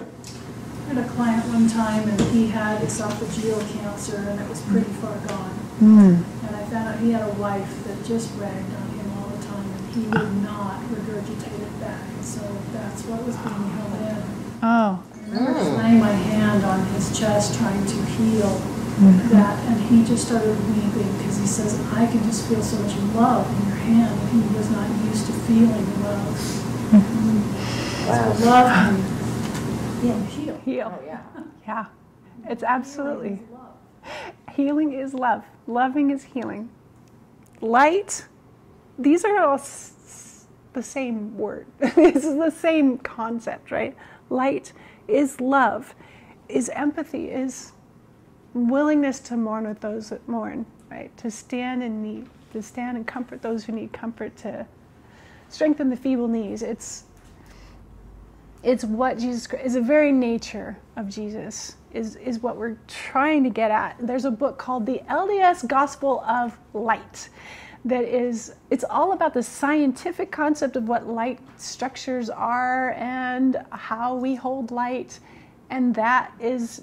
I had a client one time and he had esophageal cancer and it was pretty far gone. Mm. And I found out he had a wife that just ragged on him all the time and he would not regurgitate it back. And so that's what was being held in. Oh. I remember just laying my hand on his chest trying to heal Mhm. that and he just started weeping because he says, I can just feel so much love in your hand. And he was not used to feeling love. Wow. So love can yeah, heal. Heal. yeah. Yeah. It's absolutely. Healing is love. Loving is healing. Light, these are all s- s- the same word. this is the same concept, right? Light is love, is empathy, is willingness to mourn with those that mourn, right? To stand in need, to stand and comfort those who need comfort, to strengthen the feeble knees. It's it's what Jesus is the very nature of Jesus is is what we're trying to get at. There's a book called The LDS Gospel of Light that is it's all about the scientific concept of what light structures are and how we hold light and that is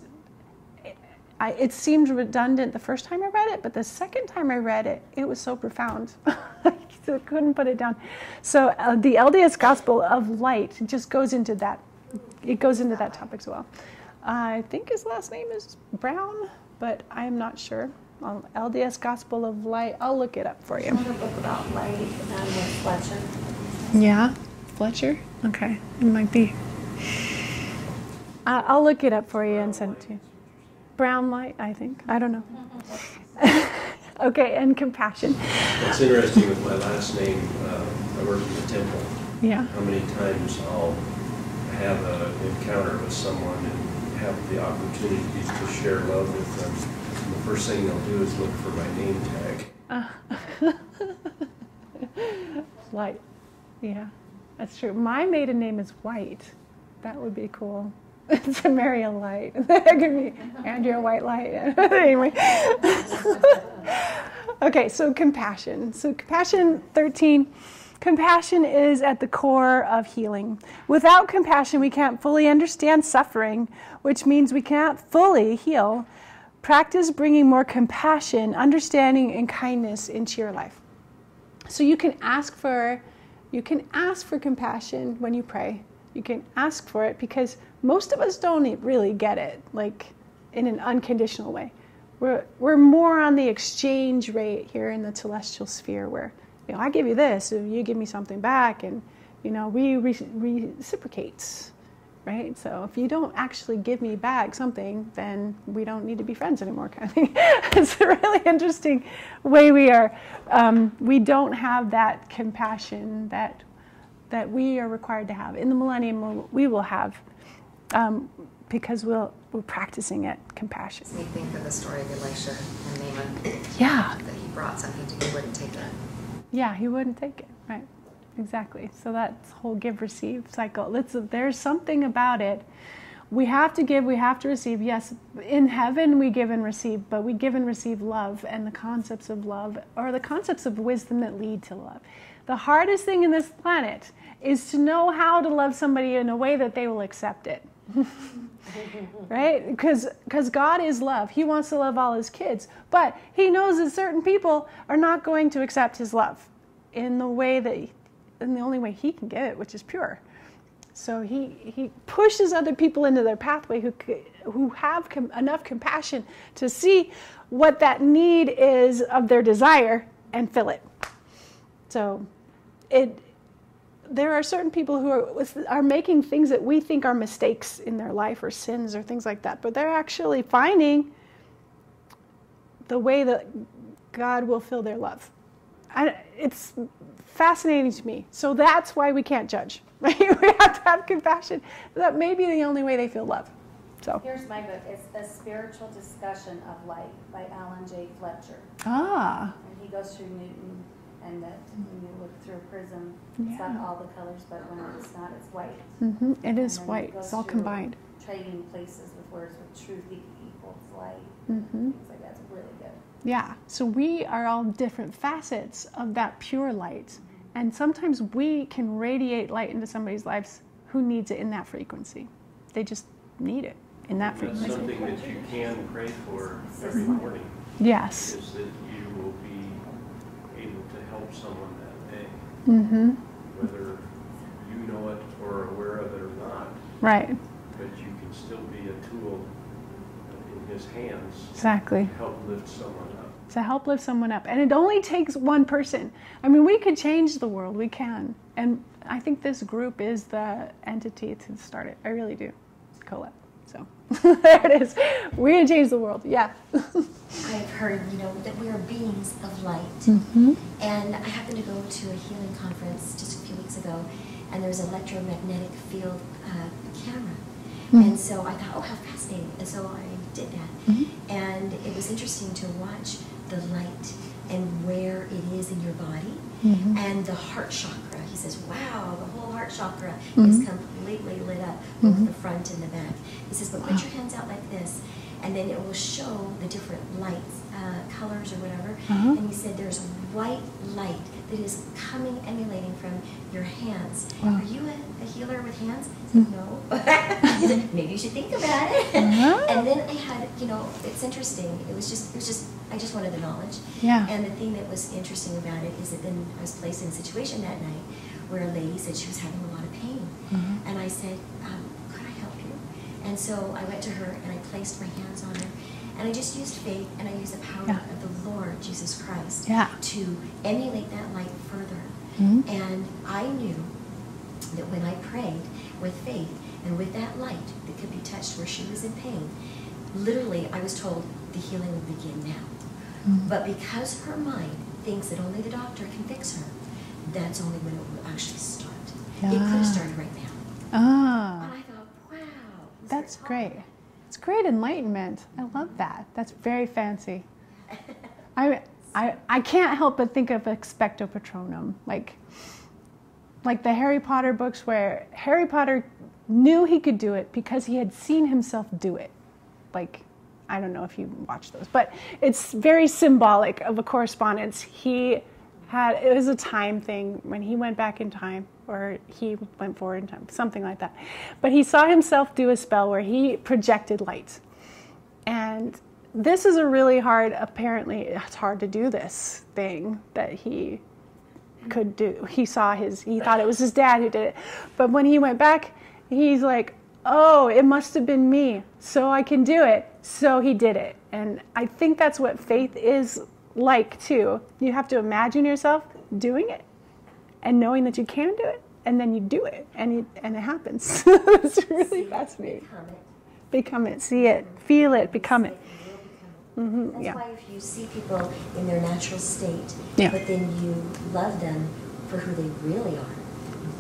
I, it seemed redundant the first time I read it, but the second time I read it, it was so profound. I couldn't put it down. So uh, the LDS Gospel of Light just goes into that. It goes into that topic as well. I think his last name is Brown, but I'm not sure. Um, LDS Gospel of Light. I'll look it up for you. Another book about light um, Fletcher. Yeah. Fletcher? Okay, it might be. I'll look it up for you and send it to you. Brown light, I think. I don't know. okay, and compassion. It's interesting with my last name, uh, I work in the temple. Yeah. How many times I'll have an encounter with someone and have the opportunity to share love with them. And the first thing they'll do is look for my name tag. Light. Yeah, that's true. My maiden name is White. That would be cool. It's a Maria Light. that could be Andrea White Light. anyway. okay, so compassion. So compassion 13. Compassion is at the core of healing. Without compassion, we can't fully understand suffering, which means we can't fully heal. Practice bringing more compassion, understanding, and kindness into your life. So you can ask for you can ask for compassion when you pray. You can ask for it because most of us don't really get it like in an unconditional way. We're, we're more on the exchange rate here in the celestial sphere where, you know, I give you this, you give me something back, and, you know, we re- reciprocate, right? So if you don't actually give me back something, then we don't need to be friends anymore, kind of thing. it's a really interesting way we are. Um, we don't have that compassion that that we are required to have. In the millennium, we will have um, because we'll, we're practicing it, compassion. Makes me think of the story of Elisha and Naaman. Yeah. That he brought something to he wouldn't take it. Yeah, he wouldn't take it. Right. Exactly. So that whole give receive cycle. It's, there's something about it. We have to give, we have to receive. Yes, in heaven we give and receive, but we give and receive love and the concepts of love or the concepts of wisdom that lead to love. The hardest thing in this planet is to know how to love somebody in a way that they will accept it. right? Because because God is love. He wants to love all his kids, but he knows that certain people are not going to accept his love in the way that in the only way he can get it, which is pure. So he he pushes other people into their pathway who who have com- enough compassion to see what that need is of their desire and fill it. So it there are certain people who are, are making things that we think are mistakes in their life or sins or things like that, but they're actually finding the way that God will fill their love. I, it's fascinating to me. So that's why we can't judge. Right? We have to have compassion. That may be the only way they feel love. So here's my book. It's a spiritual discussion of light by Alan J. Fletcher. Ah. And he goes through Newton and that when you look through a prism, it's got all the colors, but when it's not, it's white. Mm-hmm. It is And then white. it It's all combined. Trading places with words with truth equals light. Mm-hmm. Things like that's really good. Yeah. So we are all different facets of that pure light. And sometimes we can radiate light into somebody's lives who needs it in that frequency. They just need it in that That's frequency. something that you can pray for every morning. Yes. Is that you will be able to help someone that day. Mm-hmm. Whether you know it or aware of it or not. Right. But you can still be a tool in his hands. Exactly. To help lift someone up. To help lift someone up. And it only takes one person. I mean, we could change the world. We can. And I think this group is the entity to start it. I really do. Colette. So there it is. We're going to change the world. Yeah. I've heard, you know, that we are beings of light. Mm-hmm. And I happened to go to a healing conference just a few weeks ago, and there was an electromagnetic field uh, camera. Mm-hmm. And so I thought, oh, how fascinating. And so I did that. Mm-hmm. And it was interesting to watch the light and where it is in your body Mhm. and the heart chakra. He says, wow, the whole heart chakra Mhm. is completely lit up, both Mhm. the front and the back. He says, but put your hands out like this, and then it will show the different lights, uh, colors or whatever. Uh-huh. And he said, there's white light that is coming, emulating from your hands. Wow. Are you a, a healer with hands? I said, no. he said, maybe you should think about it. Uh-huh. And then I had, you know, it's interesting. It was just, it was just, I just wanted the knowledge. Yeah. And the thing that was interesting about it is that then I was placed in a situation that night where a lady said she was having a lot of pain. Mhm. And I said, um, could I help you? And so I went to her and I placed my hands on her. And I just used faith and I used the power Yeah. of the Lord Jesus Christ Yeah. to emulate that light further. Mhm. And I knew that when I prayed with faith and with that light that could be touched where she was in pain, literally I was told the healing would begin now. Mm. But because her mind thinks that only the doctor can fix her, that's only when it will actually start. It could Ah. have started right now. Ah, And I thought, wow. that's great. It's great enlightenment. I love that. That's very fancy. I, I, I can't help but think of expecto patronum, like, like the Harry Potter books where Harry Potter knew he could do it because he had seen himself do it. Like, I don't know if you watch those, but it's very symbolic of a correspondence. He had, it was a time thing when he went back in time, or he went forward in time, something like that. But he saw himself do a spell where he projected light. And this is a really hard, apparently, it's hard to do this thing that he could do. He saw his, he thought it was his dad who did it. But when he went back, he's like, oh, it must have been me. So I can do it. So he did it. And I think that's what faith is like too. You have to imagine yourself doing it and knowing that you can do it. And then you do it and, you, and it happens. it's really fascinating. Become it. Become it, see it, feel it, become it. hmm That's yeah. why if you see people in their natural state, Yeah. but then you love them for who they really are,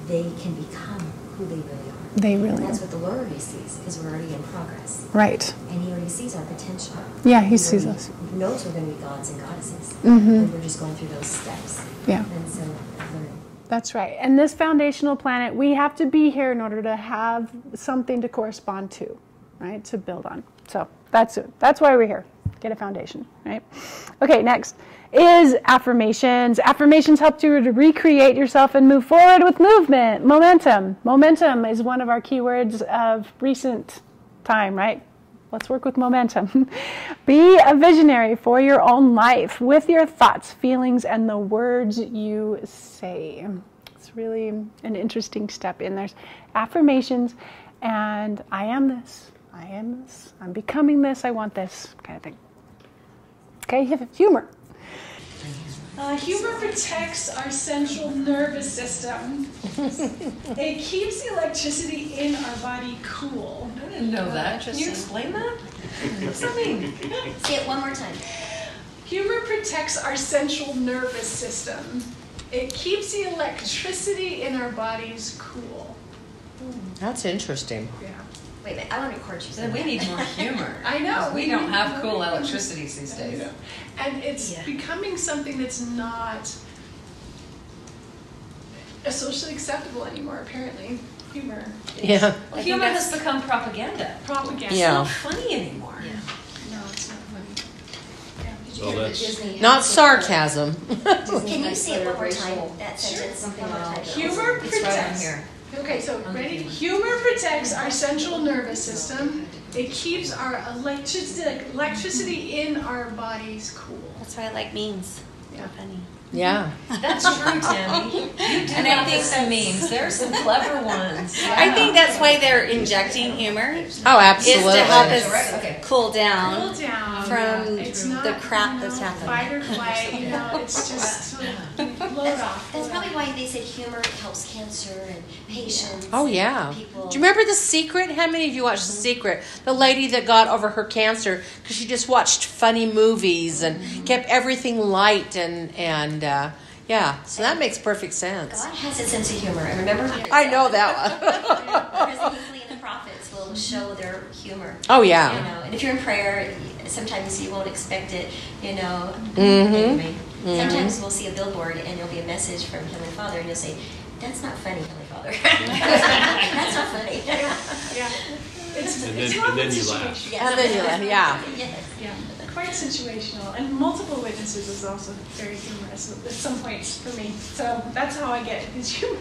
they can become who they really are. They And really that's are. what the Lord already sees, because we're already in progress. Right. And He already sees our potential. Yeah, He sees already us. knows we're going to be gods and goddesses. Mhm. And we're just going through those steps. Yeah. And so. That's right. And this foundational planet, we have to be here in order to have something to correspond to, right? To build on. So that's it. That's why we're here. Get a foundation, right? Okay, next is affirmations. Affirmations help you to recreate yourself and move forward with movement, momentum. Momentum is one of our keywords of recent time, right? Let's work with momentum. Be a visionary for your own life with your thoughts, feelings, and the words you say. It's really an interesting step in there's affirmations and I am this, I am this, I'm becoming this, I want this kind of thing. Okay, humor. Uh, humor protects our central nervous system. it keeps the electricity in our body cool. I didn't know that. Can you explain that? What's that mean? Say it one more time. Humor protects our central nervous system. It keeps the electricity in our bodies cool. That's interesting. Yeah. Wait a minute, I want to record you. Then we need more humor. I know. We we don't have cool humor. electricities these days. And it's Yeah. becoming something that's not socially acceptable anymore, apparently. Humor. Yeah. Well, humor has become propaganda. Propaganda. It's Yeah. not funny anymore. No, it's not funny. Well, that's, Disney Not has it. sarcasm. Can you say it one more time? That sentence, Something one more time. Humor It's right on protects. here. Okay, so ready? Humor protects our central nervous system. It keeps our electricity, electricity in our bodies cool. That's why I like memes. Yeah. Funny. Yeah. That's true, Tammy. You do And I have think- some memes. There are some clever ones. I think that's why they're injecting humor. Oh, absolutely. Is to help us Okay. cool down. Cool down From It's the crap you know, that's happening. Fight or flight, you know, it's just load off. That's probably why they said humor helps cancer and patients. Oh yeah. People. Do you remember The Secret? How many of you watched The mm-hmm. Secret? The lady that got over her cancer because she just watched funny movies and mm-hmm. kept everything light and and uh, yeah. So that makes perfect sense. God has a sense of humor. And remember, I know that one. President Hinckley the prophets will show their humor. Oh yeah. You know, and if you're in prayer, sometimes you won't expect it. You know. Mm-hmm. Anyway, sometimes we'll see a billboard and there'll be a message from Heavenly Father, and you'll say, "That's not funny, Heavenly Father. That's not funny." Yeah. It's, And it's then- and then you laugh. Yes. And then you laugh, yeah. Yes. Yeah, quite situational. And multiple witnesses is also very humorous at some points for me. So that's how I get his humor.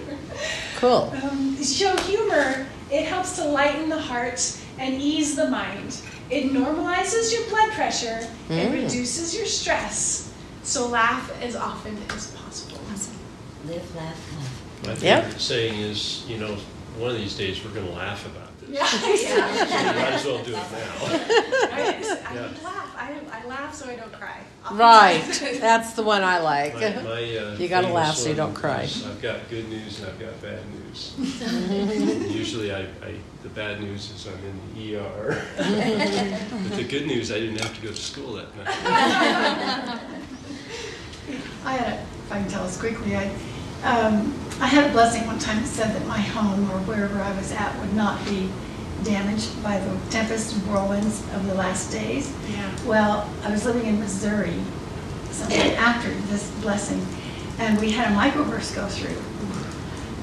Cool. Um, show humor, it helps to lighten the heart and ease the mind. It normalizes your blood pressure, it Mm. reduces your stress. So laugh as often as possible. Live, laugh, love. my Yep. favorite saying is, you know, one of these days we're gonna laugh about this. this. Yeah, So you might as well do it now. I, I Yeah. Laugh. I, I laugh so I don't cry. Right. That's the one I like. My, my, uh, You gotta laugh so you don't cry. is, I've got good news and I've got bad news. Usually I, I, the bad news is I'm in the ER. But the good news, I didn't have to go to school that night. I had, a, if I can tell us quickly, I, um, I had a blessing one time that said that my home or wherever I was at would not be damaged by the tempest and whirlwinds of the last days. Yeah. Well, I was living in Missouri sometime after this blessing, and we had a microburst go through.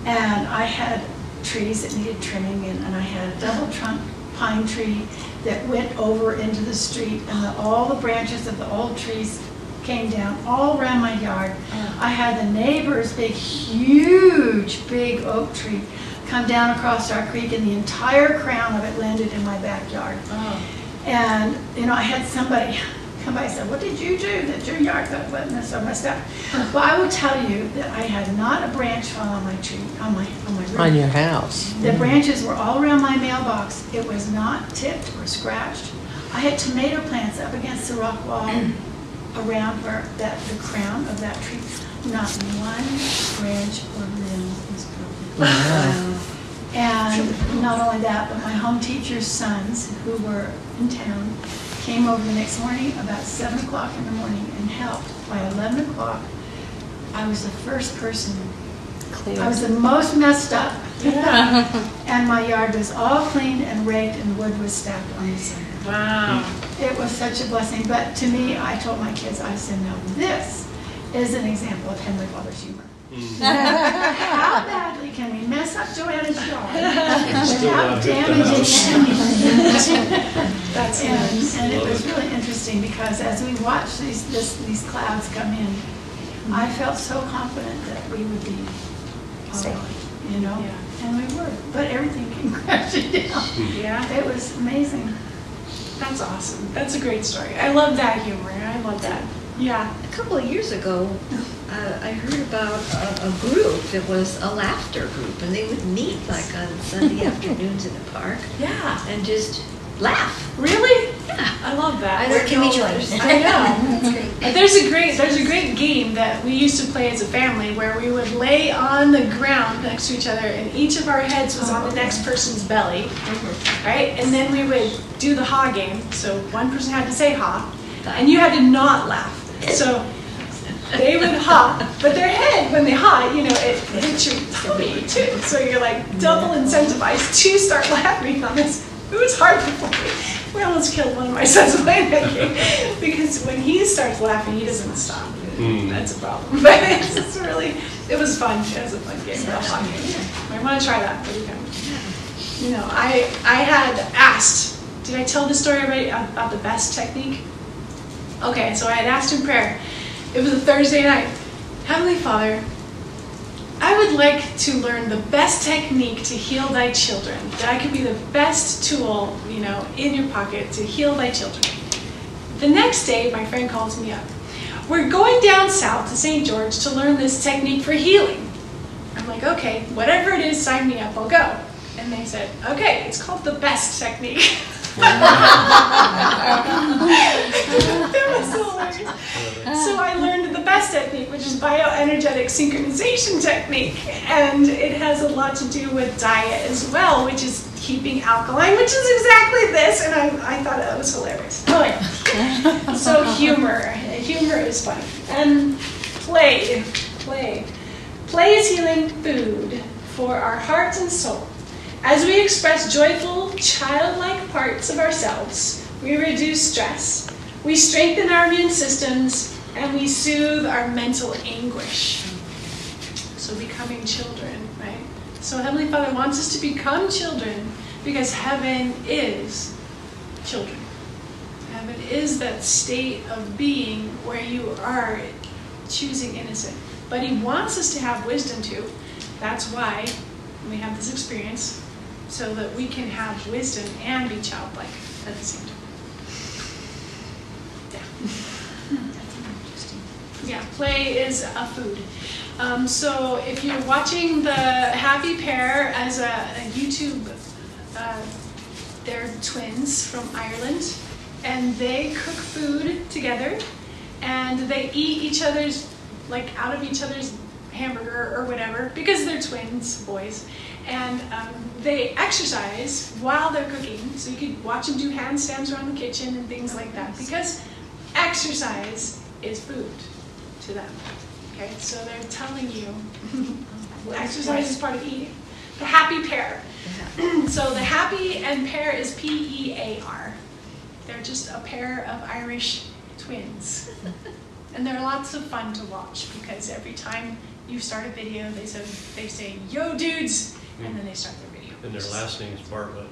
And I had trees that needed trimming, and, and I had a double trunk pine tree that went over into the street, and the, all the branches of the old trees came down all around my yard. Oh. I had the neighbor's big, huge, big oak tree come down across our creek, and the entire crown of it landed in my backyard. Oh. And, you know, I had somebody come by and say, what did you do that your yard got wet and so messed up? Well, I will tell you that I had not a branch fall on my tree, on my, on my roof. On your house. The branches were all around my mailbox. It was not tipped or scratched. I had tomato plants up against the rock wall around where that, the crown of that tree. Not one branch or limb was broken. And not only that, but my home teacher's sons, who were in town, came over the next morning about seven o'clock in the morning and helped. By eleven o'clock, I was the first person I was the most messed up. Yeah. And my yard was all cleaned and raked and wood was stacked on the side. Wow. It was such a blessing, but to me, I told my kids, I said, now this is an example of Heavenly Father's humor. Mm. How badly can we mess up Joanna's yard Still without not hit the damaging house. anything? That's And, nice. and it was really interesting because as we watched these, this, these clouds come in, I mm-hmm. felt so confident that we would be all right, you know? Yeah. And we were, but everything came crashing down. Yeah. It was amazing. That's awesome. That's a great story. I love that humor. I love that. Yeah. A couple of years ago, uh, I heard about a, a group that was a laughter group, and they would meet like on Sunday afternoons in the park Yeah. and just laugh. Really? Yeah. I love that. Where can we join? I know. There's a great there's a great game that we used to play as a family where we would lay on the ground next to each other and each of our heads was on the next person's belly. Right? And then we would do the ha game. So one person had to say ha and you had to not laugh. So they would ha, but their head when they ha, you know, it hits your tummy too. So you're like double incentivized to start laughing on this. It was hard play. We almost killed one of my sons playing because when he starts laughing, he doesn't stop. Hmm. That's a problem. But it's just really, it was fun. It was a fun game. Game. I want to try that. But we haven't. You know, I I had asked. Did I tell the story already about the best technique? Okay, so I had asked in prayer. It was a Thursday night. Heavenly Father, I would like to learn the best technique to heal thy children. That I could be the best tool, you know, in your pocket to heal thy children. The next day, my friend calls me up. We're going down south to St. George to learn this technique for healing. I'm like, okay, whatever it is, sign me up, I'll go. And they said, okay, it's called the best technique. it was hilarious. So I learned the best technique, which is bioenergetic synchronization technique. And it has a lot to do with diet as well, which is keeping alkaline, which is exactly this. And I, I thought that was hilarious. Oh, hilarious. so humor. Humor is funny. And play. Play. Play is healing food for our hearts and soul. As we express joyful, childlike parts of ourselves, we reduce stress, we strengthen our immune systems, and we soothe our mental anguish. So, becoming children, right? So, Heavenly Father wants us to become children because heaven is children. Heaven is that state of being where you are choosing innocent. But He wants us to have wisdom too. That's why we have this experience so that we can have wisdom and be childlike at the same time. Yeah. Yeah, play is a food. Um, so if you're watching the Happy Pear as a, a YouTube uh, they're twins from Ireland, and they cook food together, and they eat each other's, like out of each other's hamburger or whatever, because they're twins, boys. And um, they exercise while they're cooking, so you could watch them do handstands around the kitchen and things like that, because exercise is food to them. Okay, so they're telling you exercise is part of eating. The happy pear. so the happy and pear is P E A R. They're just a pair of Irish twins. And they're lots of fun to watch because every time you start a video, they say, they say "Yo, dudes," and then they start their video. And their last name is Bartlett.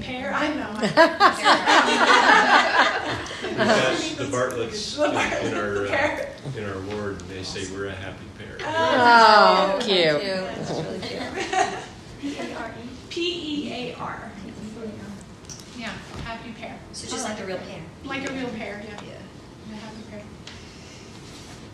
Pair, I know. We've got the Bartletts in in our, uh, in our ward, and they say we're a happy pair. Oh, cute. That's really cute. P E A R. Yeah, happy pair. So just like a real pair. Like a real pair, yeah. A happy pair.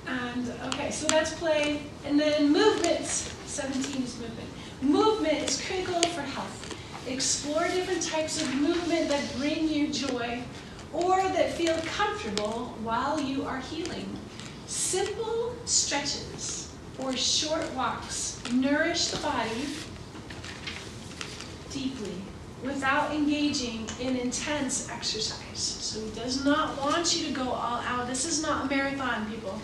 And, okay, so that's play. And then movements. 17 is movement. Movement is critical for health. Explore different types of movement that bring you joy or that feel comfortable while you are healing. Simple stretches or short walks nourish the body deeply without engaging in intense exercise. So he does not want you to go all out. This is not a marathon, people.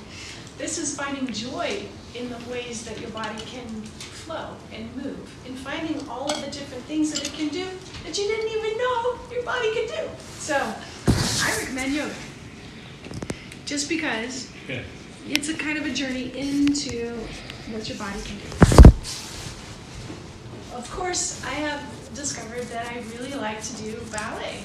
This is finding joy in the ways that your body can flow and move, and finding all of the different things that it can do that you didn't even know your body could do. So, I recommend yoga. Just because Yeah. it's a kind of a journey into what your body can do. Of course, I have discovered that I really like to do ballet.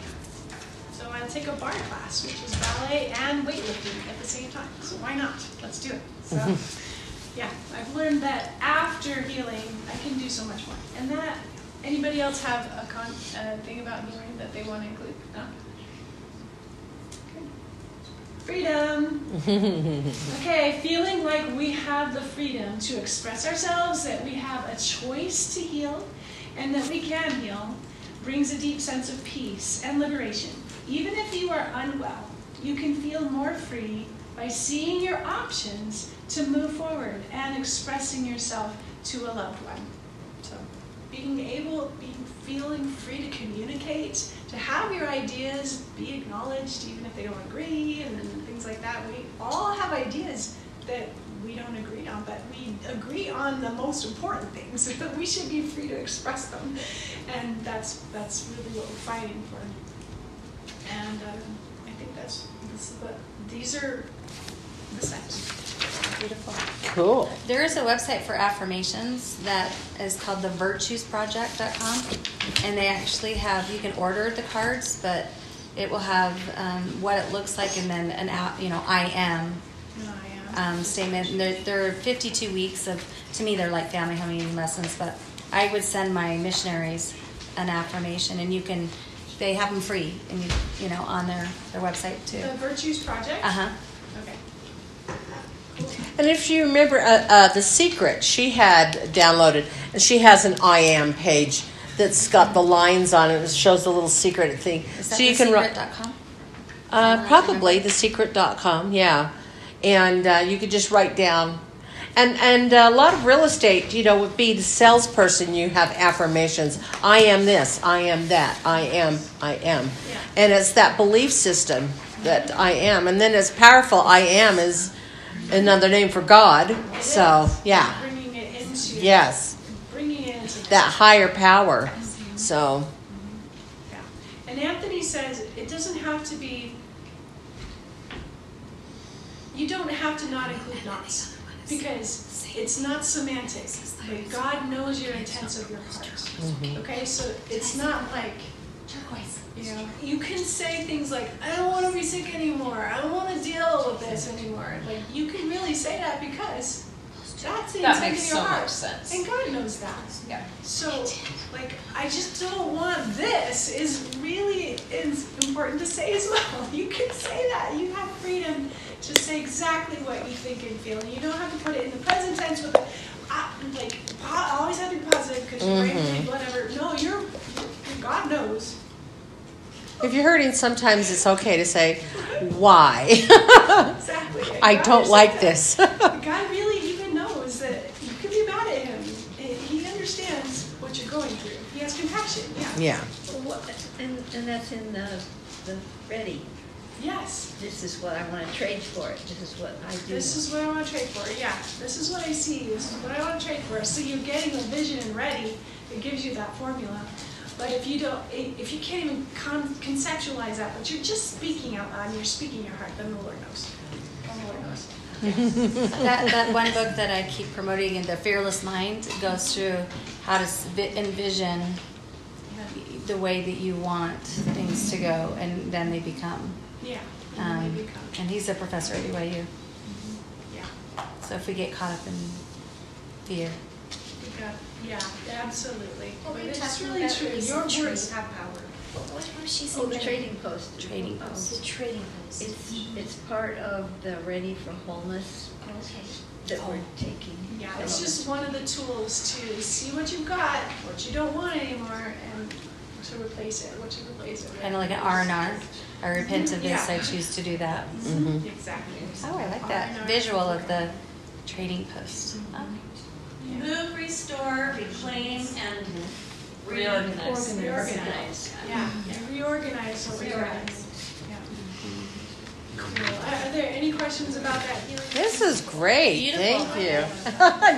So I'll take a barre class, which is ballet and weightlifting at the same time. So why not? Let's do it. So yeah, I've learned that after healing, I can do so much more. And that, anybody else have a con, a thing about healing that they want to include? No? Freedom. Okay, feeling like we have the freedom to express ourselves, that we have a choice to heal, and that we can heal, brings a deep sense of peace and liberation. Even if you are unwell, you can feel more free by seeing your options to move forward and expressing yourself to a loved one. So, being able, being feeling free to communicate, to have your ideas be acknowledged, even if they don't agree, and things like that. We all have ideas that we don't agree on, but we agree on the most important things. That we should be free to express them, and that's that's really what we're fighting for. And um, I think that's this is what these are the. Beautiful. Cool. There is a website for affirmations that is called thevirtuesproject.com, and they actually have you can order the cards, but it will have um, what it looks like and then an out, you know, I am um, statement. And there, there are 52 weeks of, to me, they're like family home lessons, but I would send my missionaries an affirmation, and you can, they have them free, and you, you know, on their their website too. The Virtues Project. Uh huh. And if you remember, uh, uh, The Secret, she had downloaded, and she has an I am page that's got the lines on it. It shows the little secret thing. Is that so you can write. Uh, probably thesecret.com, yeah. And uh, you could just write down. And, and a lot of real estate, you know, would be the salesperson. You have affirmations. I am this. I am that. I am. I am. And it's that belief system that I am. And then it's powerful. I am is another name for God. So, yeah. Bringing it into. Yes. Bringing it into. That higher power. So, And Anthony says it doesn't have to be. You don't have to not include knots because it's not semantic. But God knows your intents of your heart. Mhm. Okay, so it's not like you know you can say things like I don't want to be sick anymore. I don't want to deal with this anymore. Like you can really say that because that's That makes so heart. much sense. And God knows that. Yeah. So, like, I just don't want this is really is important to say as well. You can say that. You have freedom to say exactly what you think and feel. And you don't have to put it in the present tense with, uh, like, po- always have to be positive because your brain Mhm. whatever. No, you're, God knows If you're hurting, sometimes it's okay to say, why? Exactly. I God don't like this. understands- God really even knows that you could be mad at him. He understands what you're going through. He has compassion. Yeah. yeah. What- And, and that's in the, the ready. Yes. This is what I want to trade for it. This is what I do. This is what I want to trade for. Yeah. This is what I see. This is what I want to trade for. So you're getting the vision and ready. It gives you that formula. But if you don't, if you can't even con- conceptualize that, but you're just speaking out loud and you're speaking your heart, then the Lord knows. Then the Lord knows. that, that one book that I keep promoting in the Fearless Mind goes through how to envision the way that you want things to go, and then they become. Yeah. Um, Maybe come. and he's a professor at BYU. Yeah. So if we get caught up in fear, We got- Yeah, absolutely. Well, But it's really true. Your tree- words have power. What was she Oh, saying? the trading post. trading Oh, post. the trading post. It's, it's part of the Ready for Wholeness Okay. that we're taking. Yeah, it's just one of the tools to see what you've got, what you don't want anymore, and to replace it, what to replace it with. kind of like an R and R. I repent of this. Yeah. I choose to do that. Mhm. Exactly. Oh, I like that R&R. visual of the trading post. Move, restore, reclaim, and Reorganize. Reorganize. Yeah, and reorganize what we got. Yeah. Cool. Are are there any questions about that healing? This is great. Thank you.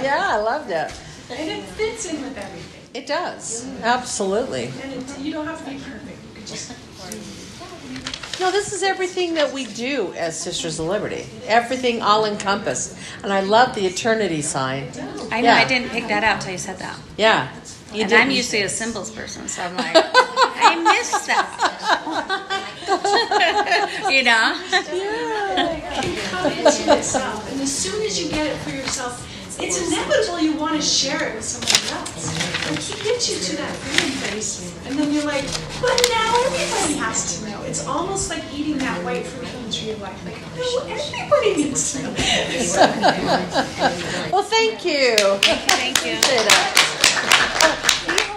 yeah, I loved it. And it fits in with everything. It does. Absolutely. And it, you don't have to be perfect, you could just. No, this is everything that we do as Sisters of Liberty. Everything all encompassed. And I love the eternity sign. I know Yeah. I didn't pick that out till you said that. Yeah. You and did. I'm usually a symbols person, so I'm like, I missed that. you know? You come into yourself, and as soon as you get it for yourself, it's inevitable you want to share it with somebody else. And he gets you to that freedom place, and then you're like, but now everybody has to know. It's almost like eating that white fruit from the tree of life. Like, no, everybody needs to know. well, thank you. Thank you. Appreciate it. Do you